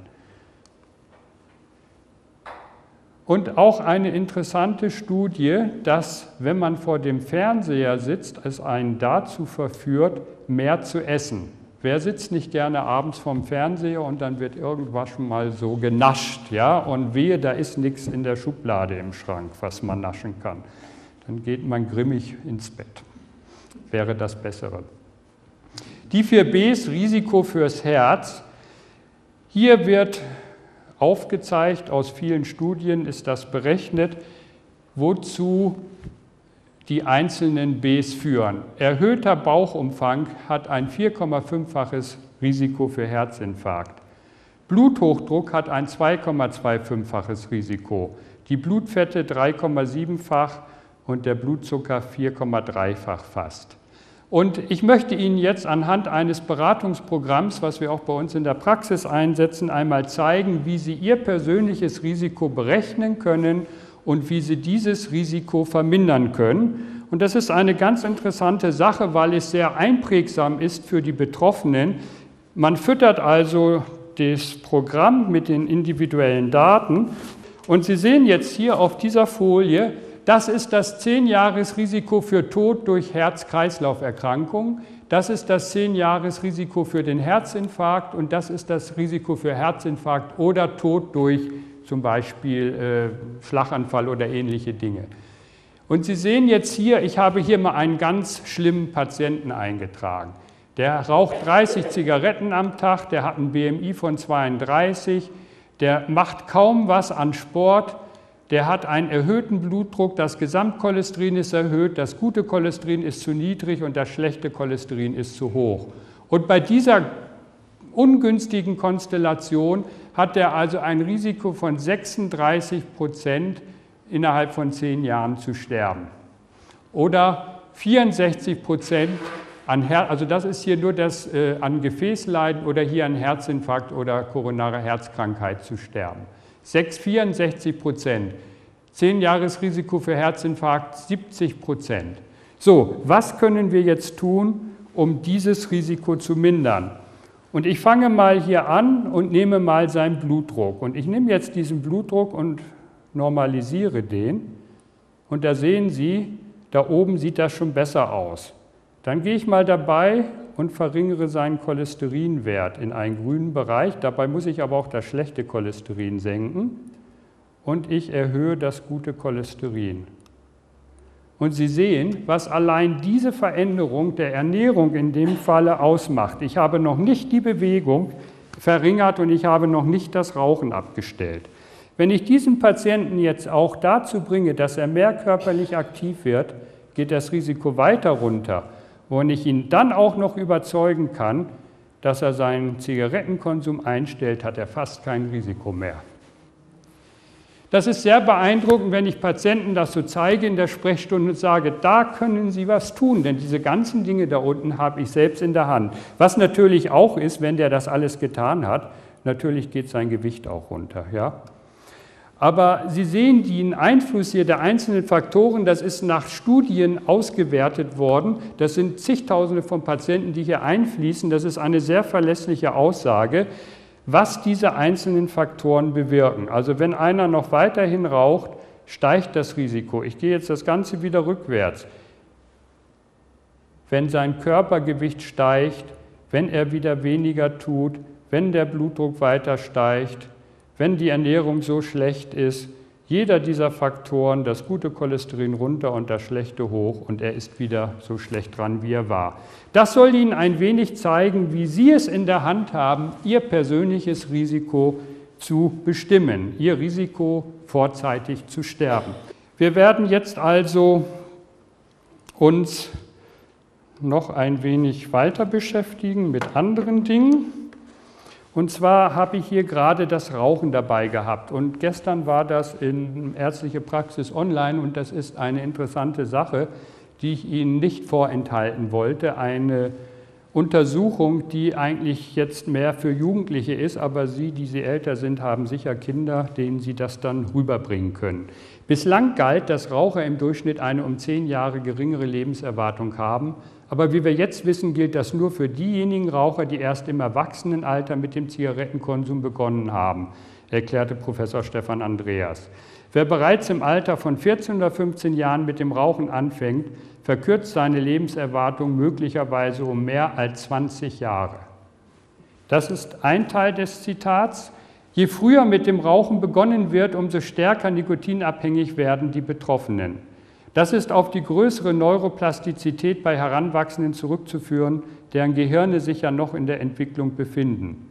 Und auch eine interessante Studie, dass wenn man vor dem Fernseher sitzt, es einen dazu verführt, mehr zu essen. Wer sitzt nicht gerne abends vorm Fernseher und dann wird irgendwas schon mal so genascht, ja? Und wehe, da ist nichts in der Schublade im Schrank, was man naschen kann. Dann geht man grimmig ins Bett. Wäre das Bessere. Die 4Bs, Risiko fürs Herz. Hier wird aufgezeigt, aus vielen Studien ist das berechnet, wozu die einzelnen Bs führen. Erhöhter Bauchumfang hat ein 4,5-faches Risiko für Herzinfarkt. Bluthochdruck hat ein 2,25-faches Risiko. Die Blutfette 3,7-fach und der Blutzucker 4,3-fach fast. Und ich möchte Ihnen jetzt anhand eines Beratungsprogramms, was wir auch bei uns in der Praxis einsetzen, einmal zeigen, wie Sie Ihr persönliches Risiko berechnen können und wie Sie dieses Risiko vermindern können. Und das ist eine ganz interessante Sache, weil es sehr einprägsam ist für die Betroffenen. Man füttert also das Programm mit den individuellen Daten und Sie sehen jetzt hier auf dieser Folie, das ist das 10-Jahres-Risiko für Tod durch Herz-Kreislauf-Erkrankung. Das ist das 10-Jahres-Risiko für den Herzinfarkt und das ist das Risiko für Herzinfarkt oder Tod durch zum Beispiel äh, Schlaganfall oder ähnliche Dinge. Und Sie sehen jetzt hier, ich habe hier mal einen ganz schlimmen Patienten eingetragen. Der raucht 30 Zigaretten am Tag, der hat ein BMI von 32, der macht kaum was an Sport, der hat einen erhöhten Blutdruck, das Gesamtcholesterin ist erhöht, das gute Cholesterin ist zu niedrig und das schlechte Cholesterin ist zu hoch. Und bei dieser ungünstigen Konstellation hat er also ein Risiko von 36 Prozent innerhalb von zehn Jahren zu sterben. Oder 64 Prozent an Her also das ist hier nur das äh, an Gefäßleiden oder hier an Herzinfarkt oder koronare Herzkrankheit zu sterben. 6, 64 Prozent. 10 Jahresrisiko für Herzinfarkt 70 Prozent. So, was können wir jetzt tun, um dieses Risiko zu mindern? Und ich fange mal hier an und nehme mal seinen Blutdruck. Und ich nehme jetzt diesen Blutdruck und normalisiere den. Und da sehen Sie, da oben sieht das schon besser aus. Dann gehe ich mal dabei und verringere seinen Cholesterinwert in einen grünen Bereich. Dabei muss ich aber auch das schlechte Cholesterin senken und ich erhöhe das gute Cholesterin. Und Sie sehen, was allein diese Veränderung der Ernährung in dem Falle ausmacht. Ich habe noch nicht die Bewegung verringert und ich habe noch nicht das Rauchen abgestellt. Wenn ich diesen Patienten jetzt auch dazu bringe, dass er mehr körperlich aktiv wird, geht das Risiko weiter runter und ich ihn dann auch noch überzeugen kann, dass er seinen Zigarettenkonsum einstellt, hat er fast kein Risiko mehr. Das ist sehr beeindruckend, wenn ich Patienten das so zeige in der Sprechstunde und sage, da können Sie was tun, denn diese ganzen Dinge da unten habe ich selbst in der Hand. Was natürlich auch ist, wenn der das alles getan hat, natürlich geht sein Gewicht auch runter. Ja? Aber Sie sehen den Einfluss hier der einzelnen Faktoren, das ist nach Studien ausgewertet worden. Das sind zigtausende von Patienten, die hier einfließen. Das ist eine sehr verlässliche Aussage, was diese einzelnen Faktoren bewirken. Also wenn einer noch weiterhin raucht, steigt das Risiko. Ich gehe jetzt das Ganze wieder rückwärts. Wenn sein Körpergewicht steigt, wenn er wieder weniger tut, wenn der Blutdruck weiter steigt, wenn die Ernährung so schlecht ist, jeder dieser Faktoren, das gute Cholesterin runter und das schlechte hoch und er ist wieder so schlecht dran, wie er war. Das soll Ihnen ein wenig zeigen, wie Sie es in der Hand haben, Ihr persönliches Risiko zu bestimmen, Ihr Risiko vorzeitig zu sterben. Wir werden jetzt also uns noch ein wenig weiter beschäftigen mit anderen Dingen. Und zwar habe ich hier gerade das Rauchen dabei gehabt. Und gestern war das in ärztliche Praxis online und das ist eine interessante Sache, die ich Ihnen nicht vorenthalten wollte. Eine Untersuchung, die eigentlich jetzt mehr für Jugendliche ist, aber Sie, die Sie älter sind, haben sicher Kinder, denen Sie das dann rüberbringen können. Bislang galt, dass Raucher im Durchschnitt eine um zehn Jahre geringere Lebenserwartung haben aber wie wir jetzt wissen, gilt das nur für diejenigen Raucher, die erst im Erwachsenenalter mit dem Zigarettenkonsum begonnen haben, erklärte Professor Stefan Andreas. Wer bereits im Alter von 14 oder 15 Jahren mit dem Rauchen anfängt, verkürzt seine Lebenserwartung möglicherweise um mehr als 20 Jahre. Das ist ein Teil des Zitats. Je früher mit dem Rauchen begonnen wird, umso stärker nikotinabhängig werden die Betroffenen. Das ist auf die größere Neuroplastizität bei Heranwachsenden zurückzuführen, deren Gehirne sich ja noch in der Entwicklung befinden.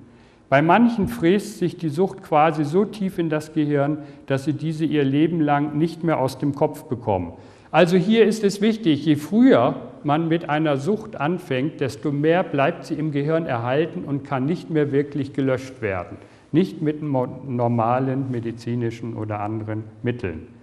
Bei manchen fräst sich die Sucht quasi so tief in das Gehirn, dass sie diese ihr Leben lang nicht mehr aus dem Kopf bekommen. Also hier ist es wichtig, je früher man mit einer Sucht anfängt, desto mehr bleibt sie im Gehirn erhalten und kann nicht mehr wirklich gelöscht werden. Nicht mit normalen medizinischen oder anderen Mitteln.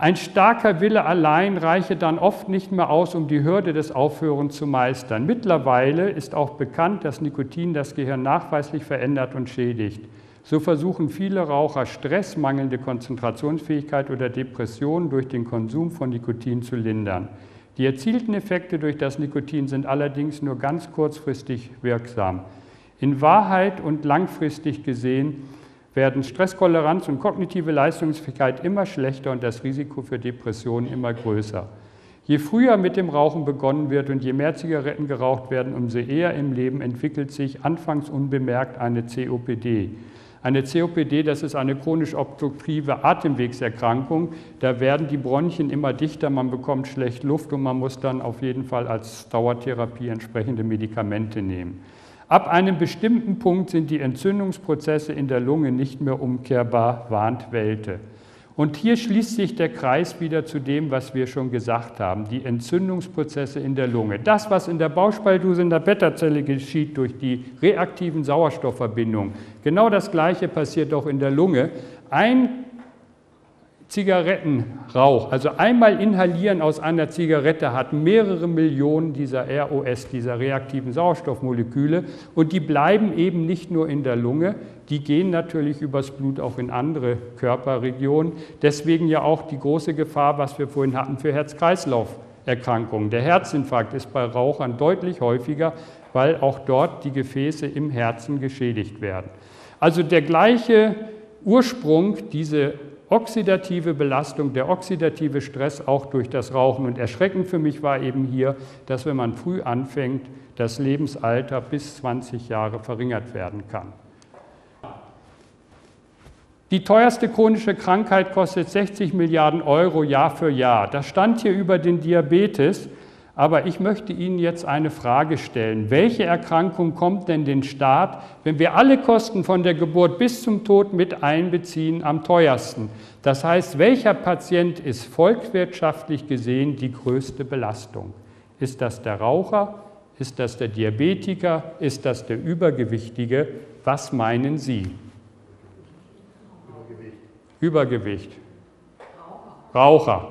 Ein starker Wille allein reiche dann oft nicht mehr aus, um die Hürde des Aufhörens zu meistern. Mittlerweile ist auch bekannt, dass Nikotin das Gehirn nachweislich verändert und schädigt. So versuchen viele Raucher Stress, mangelnde Konzentrationsfähigkeit oder Depressionen durch den Konsum von Nikotin zu lindern. Die erzielten Effekte durch das Nikotin sind allerdings nur ganz kurzfristig wirksam. In Wahrheit und langfristig gesehen werden Stresstoleranz und kognitive Leistungsfähigkeit immer schlechter und das Risiko für Depressionen immer größer. Je früher mit dem Rauchen begonnen wird und je mehr Zigaretten geraucht werden, umso eher im Leben entwickelt sich anfangs unbemerkt eine COPD. Eine COPD, das ist eine chronisch obstruktive Atemwegserkrankung. Da werden die Bronchien immer dichter, man bekommt schlecht Luft und man muss dann auf jeden Fall als Dauertherapie entsprechende Medikamente nehmen. Ab einem bestimmten Punkt sind die Entzündungsprozesse in der Lunge nicht mehr umkehrbar, warnt Welte. Und hier schließt sich der Kreis wieder zu dem, was wir schon gesagt haben, die Entzündungsprozesse in der Lunge. Das, was in der Bauchspeicheldrüse in der Beta-Zelle geschieht durch die reaktiven Sauerstoffverbindungen, genau das Gleiche passiert auch in der Lunge. Ein Zigarettenrauch, also einmal inhalieren aus einer Zigarette, hat mehrere Millionen dieser ROS, dieser reaktiven Sauerstoffmoleküle und die bleiben eben nicht nur in der Lunge, die gehen natürlich übers Blut auch in andere Körperregionen. Deswegen ja auch die große Gefahr, was wir vorhin hatten, für Herz-Kreislauf-Erkrankungen. Der Herzinfarkt ist bei Rauchern deutlich häufiger, weil auch dort die Gefäße im Herzen geschädigt werden. Also der gleiche Ursprung, diese oxidative Belastung, der oxidative Stress auch durch das Rauchen. Und erschreckend für mich war eben hier, dass wenn man früh anfängt, das Lebensalter bis 20 Jahre verringert werden kann. Die teuerste chronische Krankheit kostet 60 Milliarden Euro Jahr für Jahr. Das stand hier über den Diabetes. Aber ich möchte Ihnen jetzt eine Frage stellen. Welche Erkrankung kommt denn den Staat, wenn wir alle Kosten von der Geburt bis zum Tod mit einbeziehen, am teuersten? Das heißt, welcher Patient ist volkswirtschaftlich gesehen die größte Belastung? Ist das der Raucher? Ist das der Diabetiker? Ist das der Übergewichtige? Was meinen Sie? Übergewicht. Übergewicht. Raucher. Raucher.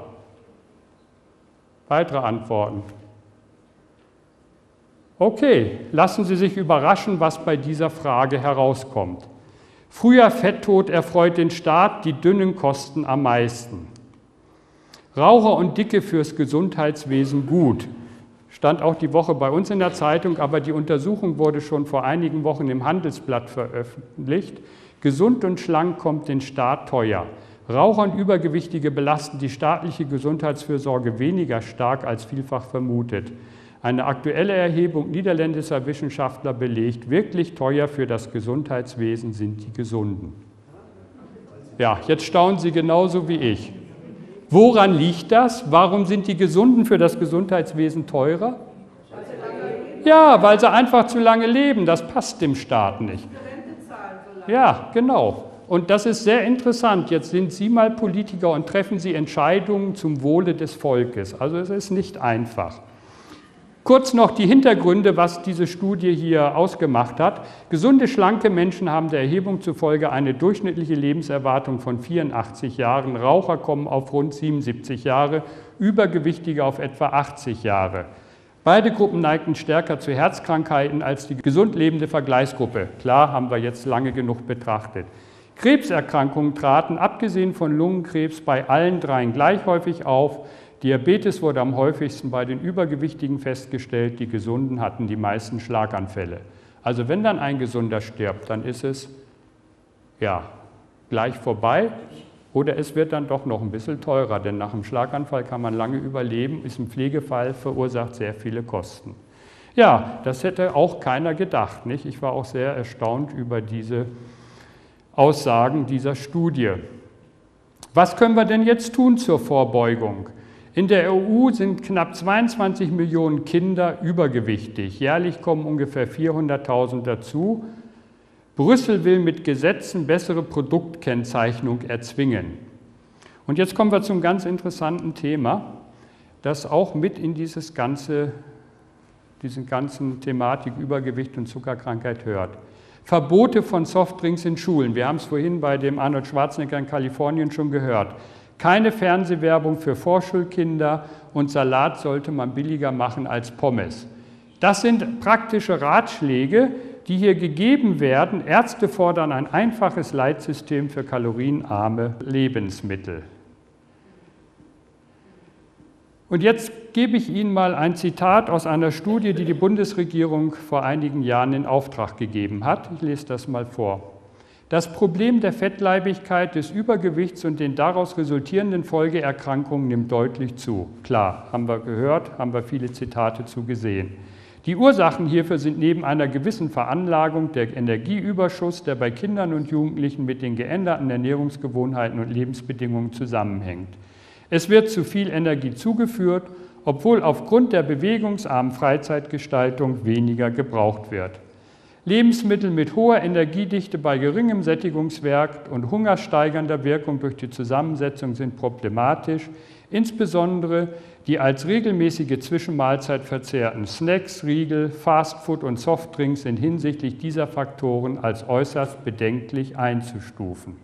Weitere Antworten? Okay, lassen Sie sich überraschen, was bei dieser Frage herauskommt. Früher Fetttod erfreut den Staat, die dünnen Kosten am meisten. Raucher und Dicke fürs Gesundheitswesen gut. Stand auch die Woche bei uns in der Zeitung, aber die Untersuchung wurde schon vor einigen Wochen im Handelsblatt veröffentlicht. Gesund und schlank kommt den Staat teuer. Raucher und Übergewichtige belasten die staatliche Gesundheitsfürsorge weniger stark als vielfach vermutet. Eine aktuelle Erhebung niederländischer Wissenschaftler belegt, wirklich teuer für das Gesundheitswesen sind die Gesunden. Ja, jetzt staunen Sie genauso wie ich. Woran liegt das? Warum sind die Gesunden für das Gesundheitswesen teurer? Ja, weil sie einfach zu lange leben. Das passt dem Staat nicht. Ja, genau. Und das ist sehr interessant. Jetzt sind Sie mal Politiker und treffen Sie Entscheidungen zum Wohle des Volkes. Also es ist nicht einfach. Kurz noch die Hintergründe, was diese Studie hier ausgemacht hat. Gesunde, schlanke Menschen haben der Erhebung zufolge eine durchschnittliche Lebenserwartung von 84 Jahren. Raucher kommen auf rund 77 Jahre, Übergewichtige auf etwa 80 Jahre. Beide Gruppen neigten stärker zu Herzkrankheiten als die gesund lebende Vergleichsgruppe. Klar, haben wir jetzt lange genug betrachtet. Krebserkrankungen traten abgesehen von Lungenkrebs bei allen dreien gleich häufig auf. Diabetes wurde am häufigsten bei den Übergewichtigen festgestellt, die Gesunden hatten die meisten Schlaganfälle. Also wenn dann ein Gesunder stirbt, dann ist es ja gleich vorbei oder es wird dann doch noch ein bisschen teurer, denn nach einem Schlaganfall kann man lange überleben, ist ein Pflegefall, verursacht sehr viele Kosten. Ja, das hätte auch keiner gedacht. Nicht? Ich war auch sehr erstaunt über diese Aussagen dieser Studie. Was können wir denn jetzt tun zur Vorbeugung? In der EU sind knapp 22 Millionen Kinder übergewichtig. Jährlich kommen ungefähr 400.000 dazu. Brüssel will mit Gesetzen bessere Produktkennzeichnung erzwingen. Und jetzt kommen wir zum ganz interessanten Thema, das auch mit in dieses ganze, diesen ganzen Thematik Übergewicht und Zuckerkrankheit hört. Verbote von Softdrinks in Schulen. Wir haben es vorhin bei dem Arnold Schwarzenegger in Kalifornien schon gehört. Keine Fernsehwerbung für Vorschulkinder und Salat sollte man billiger machen als Pommes. Das sind praktische Ratschläge, die hier gegeben werden. Ärzte fordern ein einfaches Leitsystem für kalorienarme Lebensmittel. Und jetzt gebe ich Ihnen mal ein Zitat aus einer Studie, die die Bundesregierung vor einigen Jahren in Auftrag gegeben hat. Ich lese das mal vor. Das Problem der Fettleibigkeit, des Übergewichts und den daraus resultierenden Folgeerkrankungen nimmt deutlich zu. Klar, haben wir gehört, haben wir viele Zitate zu gesehen. Die Ursachen hierfür sind neben einer gewissen Veranlagung der Energieüberschuss, der bei Kindern und Jugendlichen mit den geänderten Ernährungsgewohnheiten und Lebensbedingungen zusammenhängt. Es wird zu viel Energie zugeführt, obwohl aufgrund der bewegungsarmen Freizeitgestaltung weniger gebraucht wird. Lebensmittel mit hoher Energiedichte bei geringem Sättigungswert und hungersteigernder Wirkung durch die Zusammensetzung sind problematisch, insbesondere die als regelmäßige Zwischenmahlzeit verzehrten Snacks, Riegel, Fastfood und Softdrinks sind hinsichtlich dieser Faktoren als äußerst bedenklich einzustufen.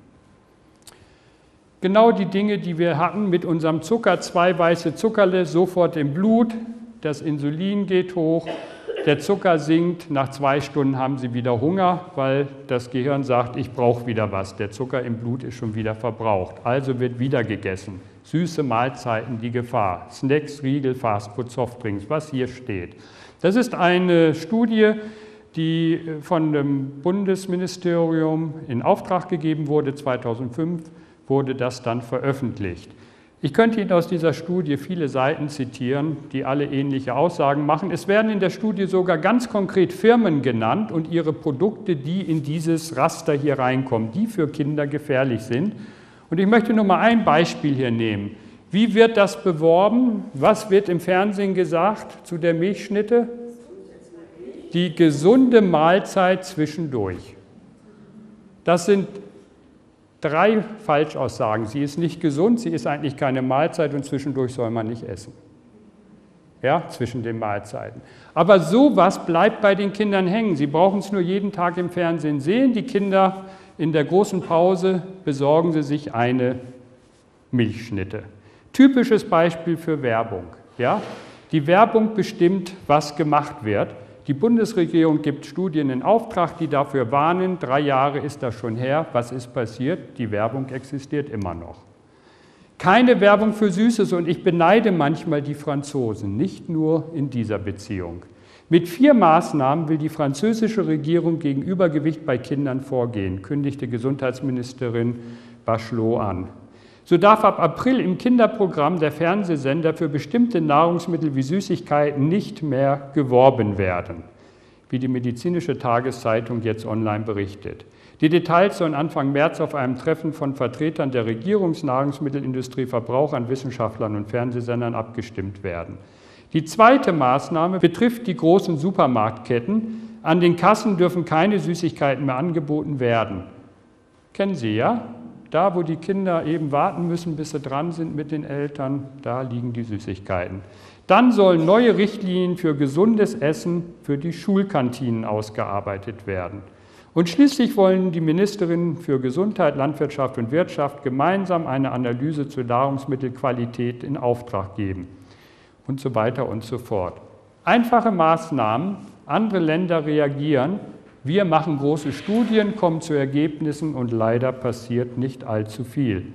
Genau die Dinge, die wir hatten mit unserem Zucker, zwei weiße Zuckerle, sofort im Blut, das Insulin geht hoch, der Zucker sinkt, nach zwei Stunden haben Sie wieder Hunger, weil das Gehirn sagt, ich brauche wieder was. Der Zucker im Blut ist schon wieder verbraucht, also wird wieder gegessen süße Mahlzeiten die Gefahr. Snacks, Riegel, Fastfood, Softdrinks, was hier steht. Das ist eine Studie, die von dem Bundesministerium in Auftrag gegeben wurde. 2005 wurde das dann veröffentlicht. Ich könnte Ihnen aus dieser Studie viele Seiten zitieren, die alle ähnliche Aussagen machen. Es werden in der Studie sogar ganz konkret Firmen genannt und ihre Produkte, die in dieses Raster hier reinkommen, die für Kinder gefährlich sind. Und ich möchte nur mal ein Beispiel hier nehmen. Wie wird das beworben? Was wird im Fernsehen gesagt zu der Milchschnitte? Die gesunde Mahlzeit zwischendurch. Das sind drei Falschaussagen. Sie ist nicht gesund, sie ist eigentlich keine Mahlzeit und zwischendurch soll man nicht essen. Ja, zwischen den Mahlzeiten. Aber sowas bleibt bei den Kindern hängen. Sie brauchen es nur jeden Tag im Fernsehen sehen. Die Kinder in der großen Pause besorgen Sie sich eine Milchschnitte. Typisches Beispiel für Werbung. Ja? Die Werbung bestimmt, was gemacht wird. Die Bundesregierung gibt Studien in Auftrag, die dafür warnen. Drei Jahre ist das schon her. Was ist passiert? Die Werbung existiert immer noch. Keine Werbung für Süßes und ich beneide manchmal die Franzosen, nicht nur in dieser Beziehung. Mit vier Maßnahmen will die französische Regierung gegen Übergewicht bei Kindern vorgehen, kündigte Gesundheitsministerin Bachelot an. So darf ab April im Kinderprogramm der Fernsehsender für bestimmte Nahrungsmittel wie Süßigkeiten nicht mehr geworben werden, wie die medizinische Tageszeitung jetzt online berichtet. Die Details sollen Anfang März auf einem Treffen von Vertretern der Regierungsnahrungsmittelindustrie, Verbrauchern, Wissenschaftlern und Fernsehsendern abgestimmt werden. Die zweite Maßnahme betrifft die großen Supermarktketten. An den Kassen dürfen keine Süßigkeiten mehr angeboten werden. Kennen Sie ja? Da, wo die Kinder eben warten müssen, bis sie dran sind mit den Eltern, da liegen die Süßigkeiten. Dann sollen neue Richtlinien für gesundes Essen für die Schulkantinen ausgearbeitet werden. Und schließlich wollen die Ministerinnen für Gesundheit, Landwirtschaft und Wirtschaft gemeinsam eine Analyse zur Nahrungsmittelqualität in Auftrag geben und so weiter und so fort. Einfache Maßnahmen, andere Länder reagieren, wir machen große Studien, kommen zu Ergebnissen und leider passiert nicht allzu viel.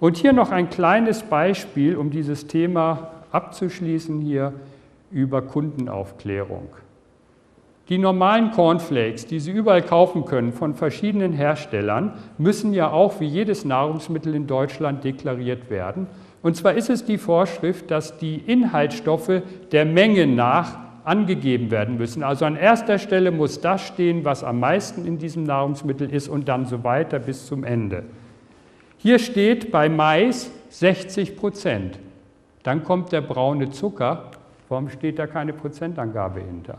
Und hier noch ein kleines Beispiel, um dieses Thema abzuschließen hier über Kundenaufklärung. Die normalen Cornflakes, die Sie überall kaufen können von verschiedenen Herstellern, müssen ja auch wie jedes Nahrungsmittel in Deutschland deklariert werden. Und zwar ist es die Vorschrift, dass die Inhaltsstoffe der Menge nach angegeben werden müssen. Also an erster Stelle muss das stehen, was am meisten in diesem Nahrungsmittel ist und dann so weiter bis zum Ende. Hier steht bei Mais 60 Prozent. Dann kommt der braune Zucker. Warum steht da keine Prozentangabe hinter?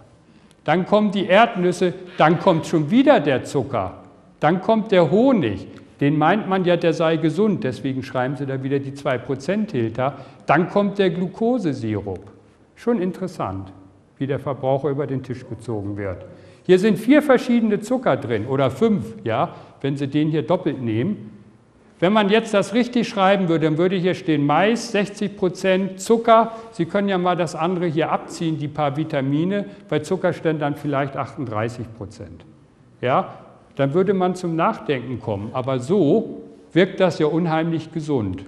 Dann kommen die Erdnüsse, dann kommt schon wieder der Zucker, dann kommt der Honig. den meint man ja, der sei gesund, deswegen schreiben sie da wieder die 2% hinter. Dann kommt der Glukosesirup. Schon interessant, wie der Verbraucher über den Tisch gezogen wird. Hier sind vier verschiedene Zucker drin oder fünf, ja, wenn Sie den hier doppelt nehmen. Wenn man jetzt das richtig schreiben würde, dann würde hier stehen Mais, 60 Prozent Zucker. Sie können ja mal das andere hier abziehen, die paar Vitamine. Bei Zucker stehen dann vielleicht 38 Prozent. Ja, dann würde man zum Nachdenken kommen. Aber so wirkt das ja unheimlich gesund.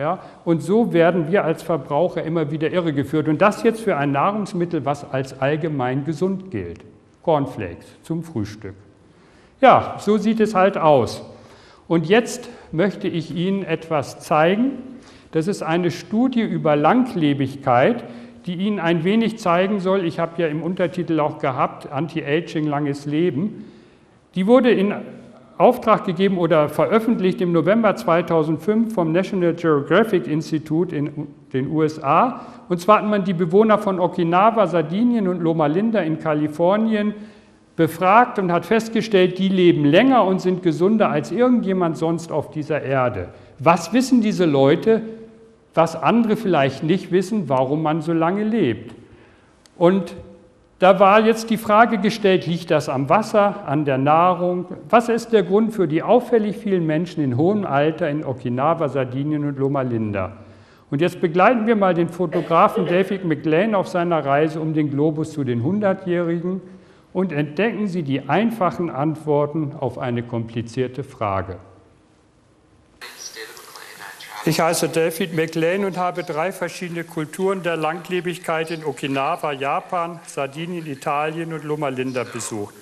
Ja, und so werden wir als Verbraucher immer wieder irregeführt. Und das jetzt für ein Nahrungsmittel, was als allgemein gesund gilt. Cornflakes zum Frühstück. Ja, so sieht es halt aus. Und jetzt möchte ich Ihnen etwas zeigen. Das ist eine Studie über Langlebigkeit, die Ihnen ein wenig zeigen soll. Ich habe ja im Untertitel auch gehabt, Anti-Aging, langes Leben. Die wurde in Auftrag gegeben oder veröffentlicht im November 2005 vom National Geographic Institute in den USA. Und zwar hat man die Bewohner von Okinawa, Sardinien und Loma Linda in Kalifornien befragt und hat festgestellt, die leben länger und sind gesunder als irgendjemand sonst auf dieser Erde. Was wissen diese Leute, was andere vielleicht nicht wissen, warum man so lange lebt? Und da war jetzt die Frage gestellt, liegt das am Wasser, an der Nahrung? Was ist der Grund für die auffällig vielen Menschen in hohem Alter in Okinawa, Sardinien und Loma Linda? Und jetzt begleiten wir mal den Fotografen David McLean auf seiner Reise um den Globus zu den 100-Jährigen und entdecken Sie die einfachen Antworten auf eine komplizierte Frage. Ich heiße David McLean und habe drei verschiedene Kulturen der Langlebigkeit in Okinawa, Japan, Sardinien, Italien und Loma Linda besucht.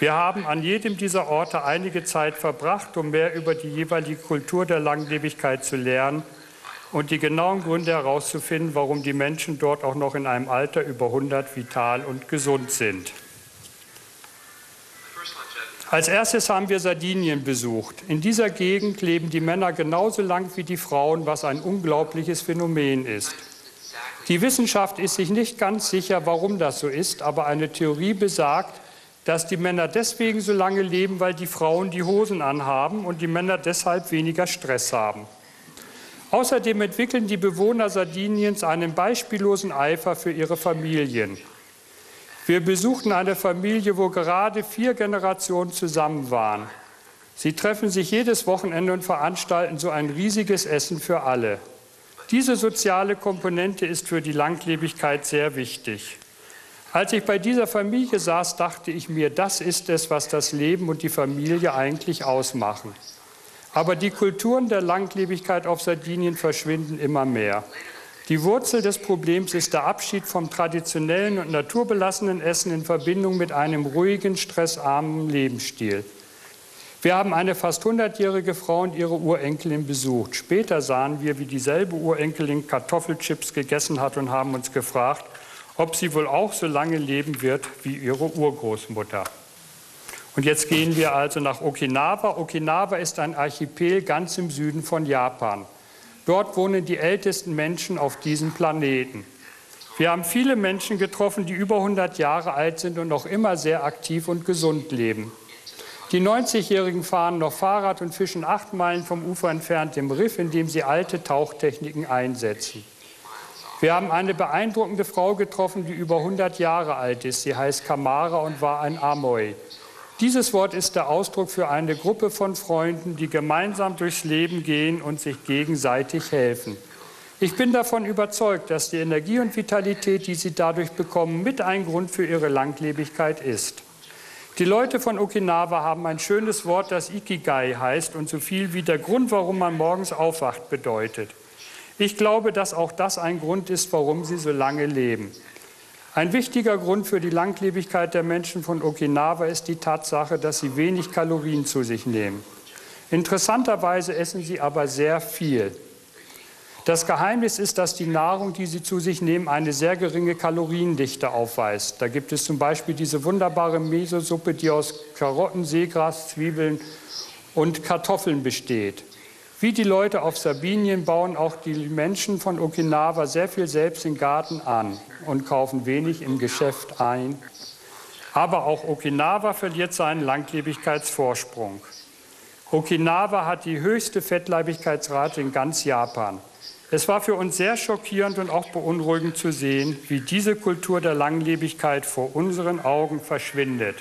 Wir haben an jedem dieser Orte einige Zeit verbracht, um mehr über die jeweilige Kultur der Langlebigkeit zu lernen und die genauen Gründe herauszufinden, warum die Menschen dort auch noch in einem Alter über 100 vital und gesund sind. Als erstes haben wir Sardinien besucht. In dieser Gegend leben die Männer genauso lang wie die Frauen, was ein unglaubliches Phänomen ist. Die Wissenschaft ist sich nicht ganz sicher, warum das so ist, aber eine Theorie besagt, dass die Männer deswegen so lange leben, weil die Frauen die Hosen anhaben und die Männer deshalb weniger Stress haben. Außerdem entwickeln die Bewohner Sardiniens einen beispiellosen Eifer für ihre Familien. Wir besuchten eine Familie, wo gerade vier Generationen zusammen waren. Sie treffen sich jedes Wochenende und veranstalten so ein riesiges Essen für alle. Diese soziale Komponente ist für die Langlebigkeit sehr wichtig. Als ich bei dieser Familie saß, dachte ich mir, das ist es, was das Leben und die Familie eigentlich ausmachen. Aber die Kulturen der Langlebigkeit auf Sardinien verschwinden immer mehr. Die Wurzel des Problems ist der Abschied vom traditionellen und naturbelassenen Essen in Verbindung mit einem ruhigen, stressarmen Lebensstil. Wir haben eine fast 100-jährige Frau und ihre Urenkelin besucht. Später sahen wir, wie dieselbe Urenkelin Kartoffelchips gegessen hat und haben uns gefragt, ob sie wohl auch so lange leben wird wie ihre Urgroßmutter. Und jetzt gehen wir also nach Okinawa. Okinawa ist ein Archipel ganz im Süden von Japan. Dort wohnen die ältesten Menschen auf diesem Planeten. Wir haben viele Menschen getroffen, die über 100 Jahre alt sind und noch immer sehr aktiv und gesund leben. Die 90-Jährigen fahren noch Fahrrad und fischen acht Meilen vom Ufer entfernt im Riff, in dem sie alte Tauchtechniken einsetzen. Wir haben eine beeindruckende Frau getroffen, die über 100 Jahre alt ist. Sie heißt Kamara und war ein Amoy. Dieses Wort ist der Ausdruck für eine Gruppe von Freunden, die gemeinsam durchs Leben gehen und sich gegenseitig helfen. Ich bin davon überzeugt, dass die Energie und Vitalität, die sie dadurch bekommen, mit ein Grund für ihre Langlebigkeit ist. Die Leute von Okinawa haben ein schönes Wort, das Ikigai heißt und so viel wie der Grund, warum man morgens aufwacht, bedeutet. Ich glaube, dass auch das ein Grund ist, warum sie so lange leben. Ein wichtiger Grund für die Langlebigkeit der Menschen von Okinawa ist die Tatsache, dass sie wenig Kalorien zu sich nehmen. Interessanterweise essen sie aber sehr viel. Das Geheimnis ist, dass die Nahrung, die sie zu sich nehmen, eine sehr geringe Kaloriendichte aufweist. Da gibt es zum Beispiel diese wunderbare Mesosuppe, die aus Karotten, Seegras, Zwiebeln und Kartoffeln besteht. Wie die Leute auf Sardinien bauen auch die Menschen von Okinawa sehr viel selbst im Garten an und kaufen wenig im Geschäft ein. Aber auch Okinawa verliert seinen Langlebigkeitsvorsprung. Okinawa hat die höchste Fettleibigkeitsrate in ganz Japan. Es war für uns sehr schockierend und auch beunruhigend zu sehen, wie diese Kultur der Langlebigkeit vor unseren Augen verschwindet.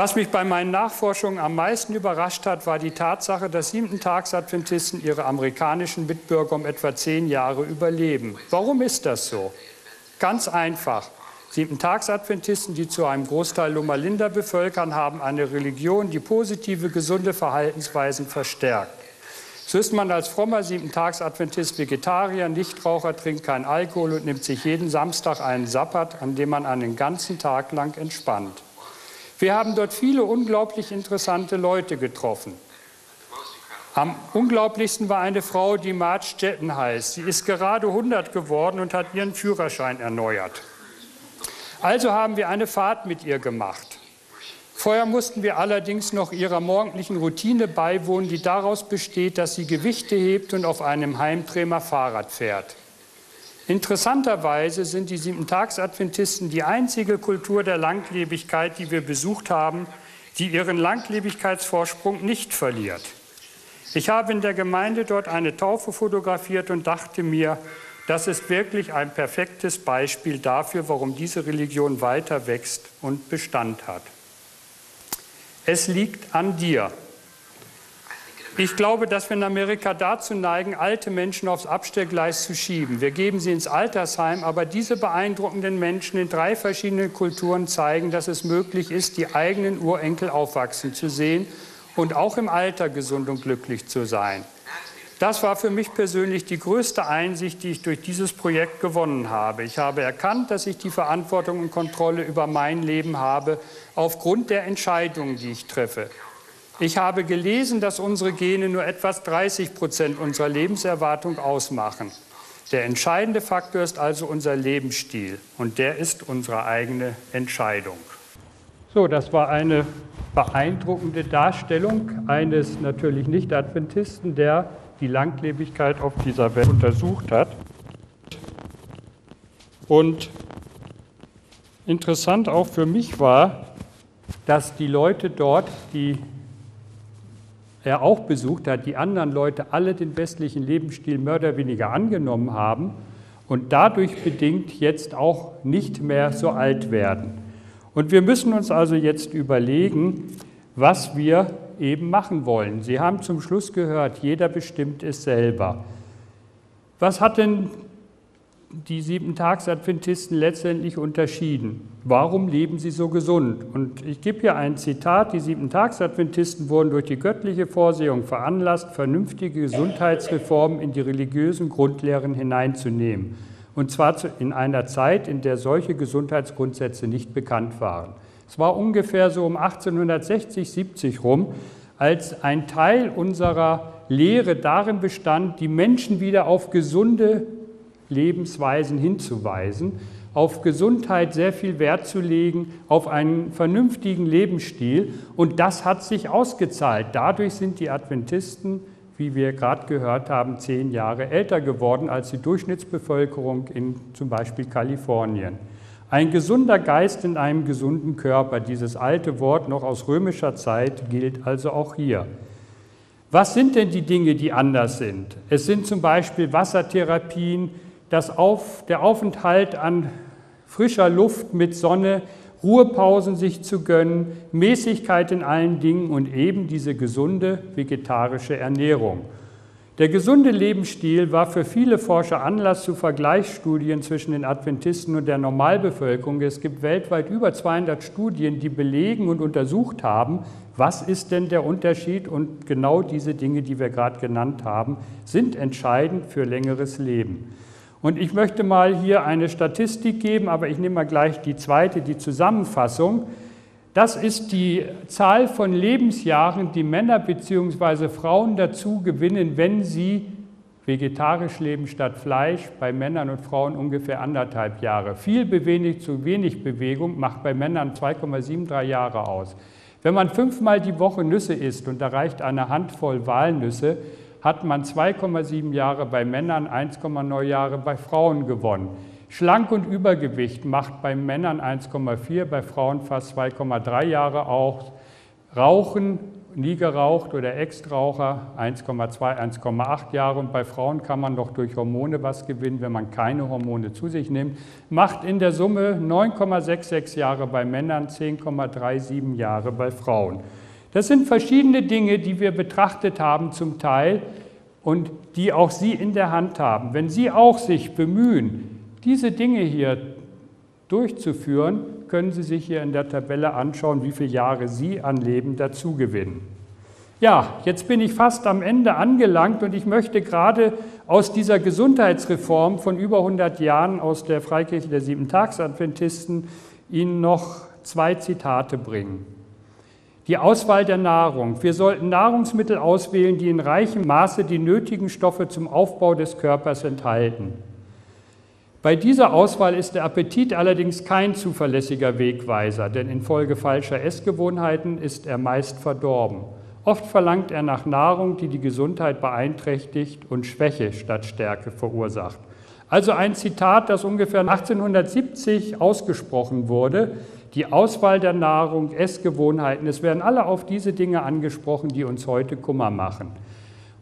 Was mich bei meinen Nachforschungen am meisten überrascht hat, war die Tatsache, dass Siebentagsadventisten ihre amerikanischen Mitbürger um etwa zehn Jahre überleben. Warum ist das so? Ganz einfach. Siebentagsadventisten, die zu einem Großteil Loma Linda bevölkern, haben eine Religion, die positive, gesunde Verhaltensweisen verstärkt. So ist man als frommer Siebentagsadventist Vegetarier, Nichtraucher, trinkt kein Alkohol und nimmt sich jeden Samstag einen Sabbat, an dem man einen ganzen Tag lang entspannt. Wir haben dort viele unglaublich interessante Leute getroffen. Am unglaublichsten war eine Frau, die Marge Jetten heißt. Sie ist gerade 100 geworden und hat ihren Führerschein erneuert. Also haben wir eine Fahrt mit ihr gemacht. Vorher mussten wir allerdings noch ihrer morgendlichen Routine beiwohnen, die daraus besteht, dass sie Gewichte hebt und auf einem Heimträmer Fahrrad fährt. Interessanterweise sind die Siebentagsadventisten die einzige Kultur der Langlebigkeit, die wir besucht haben, die ihren Langlebigkeitsvorsprung nicht verliert. Ich habe in der Gemeinde dort eine Taufe fotografiert und dachte mir, das ist wirklich ein perfektes Beispiel dafür, warum diese Religion weiter wächst und Bestand hat. Es liegt an dir. Ich glaube, dass wir in Amerika dazu neigen, alte Menschen aufs Abstellgleis zu schieben. Wir geben sie ins Altersheim, aber diese beeindruckenden Menschen in drei verschiedenen Kulturen zeigen, dass es möglich ist, die eigenen Urenkel aufwachsen zu sehen und auch im Alter gesund und glücklich zu sein. Das war für mich persönlich die größte Einsicht, die ich durch dieses Projekt gewonnen habe. Ich habe erkannt, dass ich die Verantwortung und Kontrolle über mein Leben habe, aufgrund der Entscheidungen, die ich treffe. Ich habe gelesen, dass unsere Gene nur etwas 30 Prozent unserer Lebenserwartung ausmachen. Der entscheidende Faktor ist also unser Lebensstil und der ist unsere eigene Entscheidung. So, das war eine beeindruckende Darstellung eines natürlich Nicht-Adventisten, der die Langlebigkeit auf dieser Welt untersucht hat. Und interessant auch für mich war, dass die Leute dort, die er auch besucht hat, die anderen Leute alle den westlichen Lebensstil mehr oder weniger angenommen haben und dadurch bedingt jetzt auch nicht mehr so alt werden. Und wir müssen uns also jetzt überlegen, was wir eben machen wollen. Sie haben zum Schluss gehört, jeder bestimmt es selber. Was hat denn die Sieben-Tags-Adventisten letztendlich unterschieden? Warum leben sie so gesund? Und ich gebe hier ein Zitat. Die Sieben-Tags-Adventisten wurden durch die göttliche Vorsehung veranlasst, vernünftige Gesundheitsreformen in die religiösen Grundlehren hineinzunehmen. Und zwar in einer Zeit, in der solche Gesundheitsgrundsätze nicht bekannt waren. Es war ungefähr so um 1860, 70 rum, als ein Teil unserer Lehre darin bestand, die Menschen wieder auf gesunde Lebensweisen hinzuweisen, auf Gesundheit sehr viel Wert zu legen, auf einen vernünftigen Lebensstil. Und das hat sich ausgezahlt. Dadurch sind die Adventisten, wie wir gerade gehört haben, zehn Jahre älter geworden als die Durchschnittsbevölkerung in zum Beispiel Kalifornien. Ein gesunder Geist in einem gesunden Körper, dieses alte Wort noch aus römischer Zeit gilt also auch hier. Was sind denn die Dinge, die anders sind? Es sind zum Beispiel Wassertherapien, das Auf, der Aufenthalt an frischer Luft mit Sonne, Ruhepausen sich zu gönnen, Mäßigkeit in allen Dingen und eben diese gesunde vegetarische Ernährung. Der gesunde Lebensstil war für viele Forscher Anlass zu Vergleichsstudien zwischen den Adventisten und der Normalbevölkerung. Es gibt weltweit über 200 Studien, die belegen und untersucht haben, was ist denn der Unterschied und genau diese Dinge, die wir gerade genannt haben, sind entscheidend für längeres Leben. Und ich möchte mal hier eine Statistik geben, aber ich nehme mal gleich die zweite, die Zusammenfassung. Das ist die Zahl von Lebensjahren, die Männer bzw. Frauen dazu gewinnen, wenn sie vegetarisch leben statt Fleisch. Bei Männern und Frauen ungefähr anderthalb Jahre. Viel Bewegung zu wenig Bewegung macht bei Männern 2,73 Jahre aus. Wenn man fünfmal die Woche Nüsse isst und da reicht eine Handvoll Walnüsse, hat man 2,7 Jahre bei Männern, 1,9 Jahre bei Frauen gewonnen. Schlank und Übergewicht macht bei Männern 1,4, bei Frauen fast 2,3 Jahre aus. Rauchen, nie geraucht oder Extraucher 1,2, 1,8 Jahre und bei Frauen kann man doch durch Hormone was gewinnen, wenn man keine Hormone zu sich nimmt. Macht in der Summe 9,66 Jahre bei Männern, 10,37 Jahre bei Frauen. Das sind verschiedene Dinge, die wir betrachtet haben zum Teil und die auch Sie in der Hand haben. Wenn Sie auch sich bemühen, diese Dinge hier durchzuführen, können Sie sich hier in der Tabelle anschauen, wie viele Jahre Sie an Leben dazugewinnen. Ja, jetzt bin ich fast am Ende angelangt und ich möchte gerade aus dieser Gesundheitsreform von über 100 Jahren aus der Freikirche der Sieben-Tags-Adventisten Ihnen noch zwei Zitate bringen. Die Auswahl der Nahrung. Wir sollten Nahrungsmittel auswählen, die in reichem Maße die nötigen Stoffe zum Aufbau des Körpers enthalten. Bei dieser Auswahl ist der Appetit allerdings kein zuverlässiger Wegweiser, denn infolge falscher Essgewohnheiten ist er meist verdorben. Oft verlangt er nach Nahrung, die die Gesundheit beeinträchtigt und Schwäche statt Stärke verursacht. Also ein Zitat, das ungefähr 1870 ausgesprochen wurde. Die Auswahl der Nahrung, Essgewohnheiten, es werden alle auf diese Dinge angesprochen, die uns heute Kummer machen.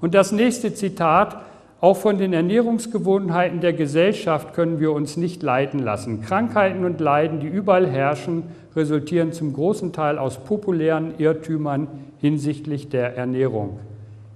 Und das nächste Zitat, auch von den Ernährungsgewohnheiten der Gesellschaft können wir uns nicht leiten lassen. Krankheiten und Leiden, die überall herrschen, resultieren zum großen Teil aus populären Irrtümern hinsichtlich der Ernährung.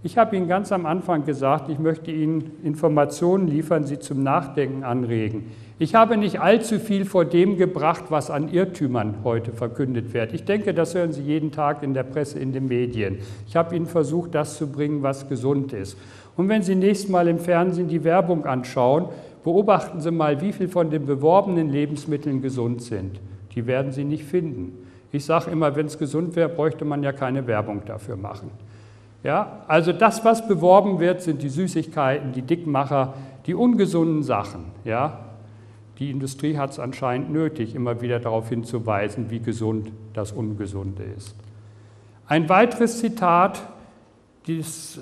Ich habe Ihnen ganz am Anfang gesagt, ich möchte Ihnen Informationen liefern, Sie zum Nachdenken anregen. Ich habe nicht allzu viel vor dem gebracht, was an Irrtümern heute verkündet wird. Ich denke, das hören Sie jeden Tag in der Presse, in den Medien. Ich habe Ihnen versucht, das zu bringen, was gesund ist. Und wenn Sie nächstes Mal im Fernsehen die Werbung anschauen, beobachten Sie mal, wie viel von den beworbenen Lebensmitteln gesund sind. Die werden Sie nicht finden. Ich sage immer, wenn es gesund wäre, bräuchte man ja keine Werbung dafür machen. Ja, also das, was beworben wird, sind die Süßigkeiten, die Dickmacher, die ungesunden Sachen. Ja, die Industrie hat es anscheinend nötig, immer wieder darauf hinzuweisen, wie gesund das Ungesunde ist. Ein weiteres Zitat, dieses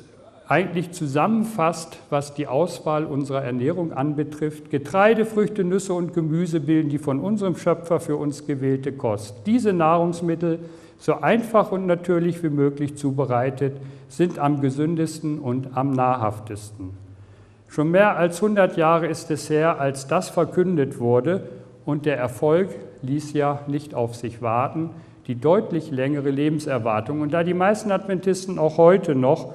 eigentlich zusammenfasst, was die Auswahl unserer Ernährung anbetrifft. Getreide, Früchte, Nüsse und Gemüse bilden die von unserem Schöpfer für uns gewählte Kost. Diese Nahrungsmittel, so einfach und natürlich wie möglich zubereitet, sind am gesündesten und am nahrhaftesten. Schon mehr als 100 Jahre ist es her, als das verkündet wurde und der Erfolg ließ ja nicht auf sich warten, die deutlich längere Lebenserwartung. Und da die meisten Adventisten auch heute noch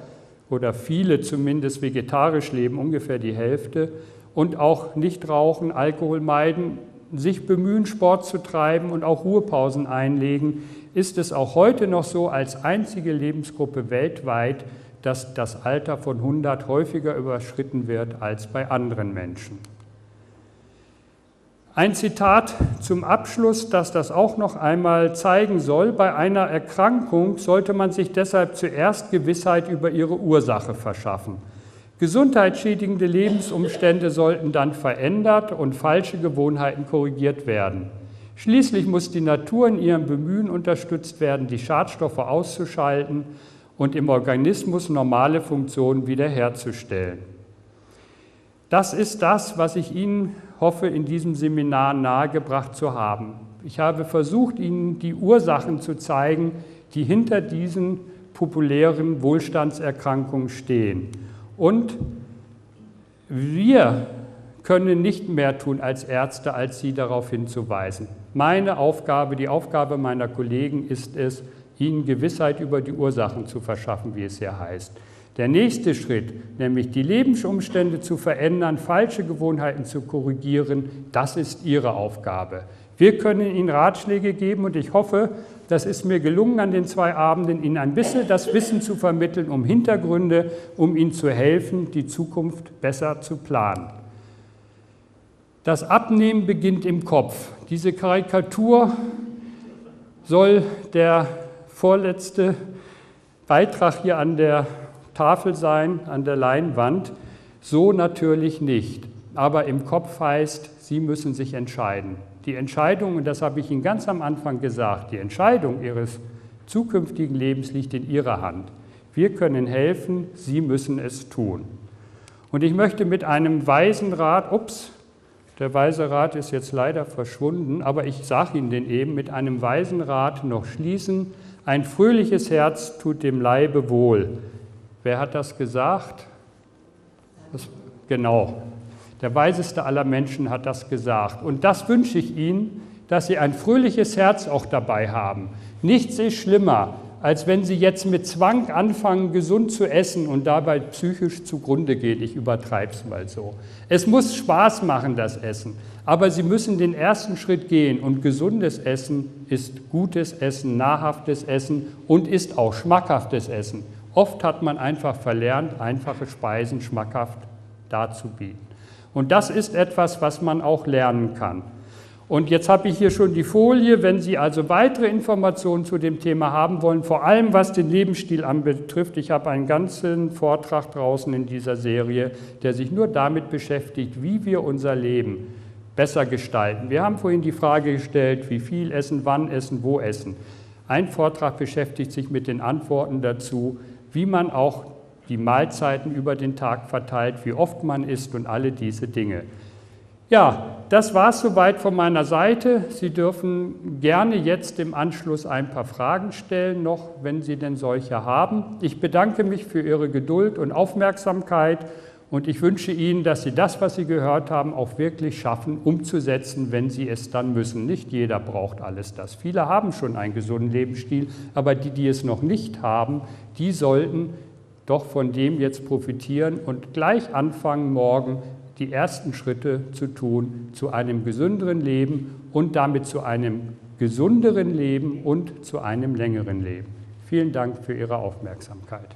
oder viele zumindest vegetarisch leben, ungefähr die Hälfte, und auch nicht rauchen, Alkohol meiden, sich bemühen, Sport zu treiben und auch Ruhepausen einlegen, ist es auch heute noch so als einzige Lebensgruppe weltweit, dass das Alter von 100 häufiger überschritten wird als bei anderen Menschen. Ein Zitat zum Abschluss, das das auch noch einmal zeigen soll. Bei einer Erkrankung sollte man sich deshalb zuerst Gewissheit über ihre Ursache verschaffen. Gesundheitsschädigende Lebensumstände sollten dann verändert und falsche Gewohnheiten korrigiert werden. Schließlich muss die Natur in ihrem Bemühen unterstützt werden, die Schadstoffe auszuschalten und im Organismus normale Funktionen wiederherzustellen. Das ist das, was ich Ihnen hoffe, in diesem Seminar nahegebracht zu haben. Ich habe versucht, Ihnen die Ursachen zu zeigen, die hinter diesen populären Wohlstandserkrankungen stehen. Und wir können nicht mehr tun als Ärzte, als Sie darauf hinzuweisen. Meine Aufgabe, die Aufgabe meiner Kollegen ist es, Ihnen Gewissheit über die Ursachen zu verschaffen, wie es hier heißt. Der nächste Schritt, nämlich die Lebensumstände zu verändern, falsche Gewohnheiten zu korrigieren, das ist Ihre Aufgabe. Wir können Ihnen Ratschläge geben und ich hoffe, das ist mir gelungen an den zwei Abenden, Ihnen ein bisschen das Wissen zu vermitteln, um Hintergründe, um Ihnen zu helfen, die Zukunft besser zu planen. Das Abnehmen beginnt im Kopf. Diese Karikatur soll der vorletzte Beitrag hier an der Tafel sein, an der Leinwand. So natürlich nicht. Aber im Kopf heißt, Sie müssen sich entscheiden. Die Entscheidung, und das habe ich Ihnen ganz am Anfang gesagt, die Entscheidung Ihres zukünftigen Lebens liegt in Ihrer Hand. Wir können helfen, Sie müssen es tun. Und ich möchte mit einem weisen Rat, ups, der weise Rat ist jetzt leider verschwunden, aber ich sage Ihnen den eben, mit einem weisen Rat noch schließen, Ein fröhliches Herz tut dem Leibe wohl. Wer hat das gesagt? Das, genau. Der weiseste aller Menschen hat das gesagt. Und das wünsche ich Ihnen, dass Sie ein fröhliches Herz auch dabei haben. Nichts ist schlimmer, als wenn Sie jetzt mit Zwang anfangen, gesund zu essen und dabei psychisch zugrunde geht. Ich übertreibe es mal so. Es muss Spaß machen, das Essen. Aber Sie müssen den ersten Schritt gehen und gesundes Essen ist gutes Essen, nahrhaftes Essen und ist auch schmackhaftes Essen. Oft hat man einfach verlernt, einfache Speisen schmackhaft darzubieten. Und das ist etwas, was man auch lernen kann. Und jetzt habe ich hier schon die Folie. Wenn Sie also weitere Informationen zu dem Thema haben wollen, vor allem was den Lebensstil anbetrifft, ich habe einen ganzen Vortrag draußen in dieser Serie, der sich nur damit beschäftigt, wie wir unser Leben besser gestalten. Wir haben vorhin die Frage gestellt, wie viel essen, wann essen, wo essen. Ein Vortrag beschäftigt sich mit den Antworten dazu, wie man auch die Mahlzeiten über den Tag verteilt, wie oft man isst und alle diese Dinge. Ja, das war es soweit von meiner Seite. Sie dürfen gerne jetzt im Anschluss ein paar Fragen stellen, noch wenn Sie denn solche haben. Ich bedanke mich für Ihre Geduld und Aufmerksamkeit und ich wünsche Ihnen, dass Sie das, was Sie gehört haben, auch wirklich schaffen, umzusetzen, wenn Sie es dann müssen. Nicht jeder braucht alles das. Viele haben schon einen gesunden Lebensstil, aber die, die es noch nicht haben, die sollten doch von dem jetzt profitieren und gleich anfangen, morgen die ersten Schritte zu tun zu einem gesünderen Leben und damit zu einem gesunderen Leben und zu einem längeren Leben. Vielen Dank für Ihre Aufmerksamkeit.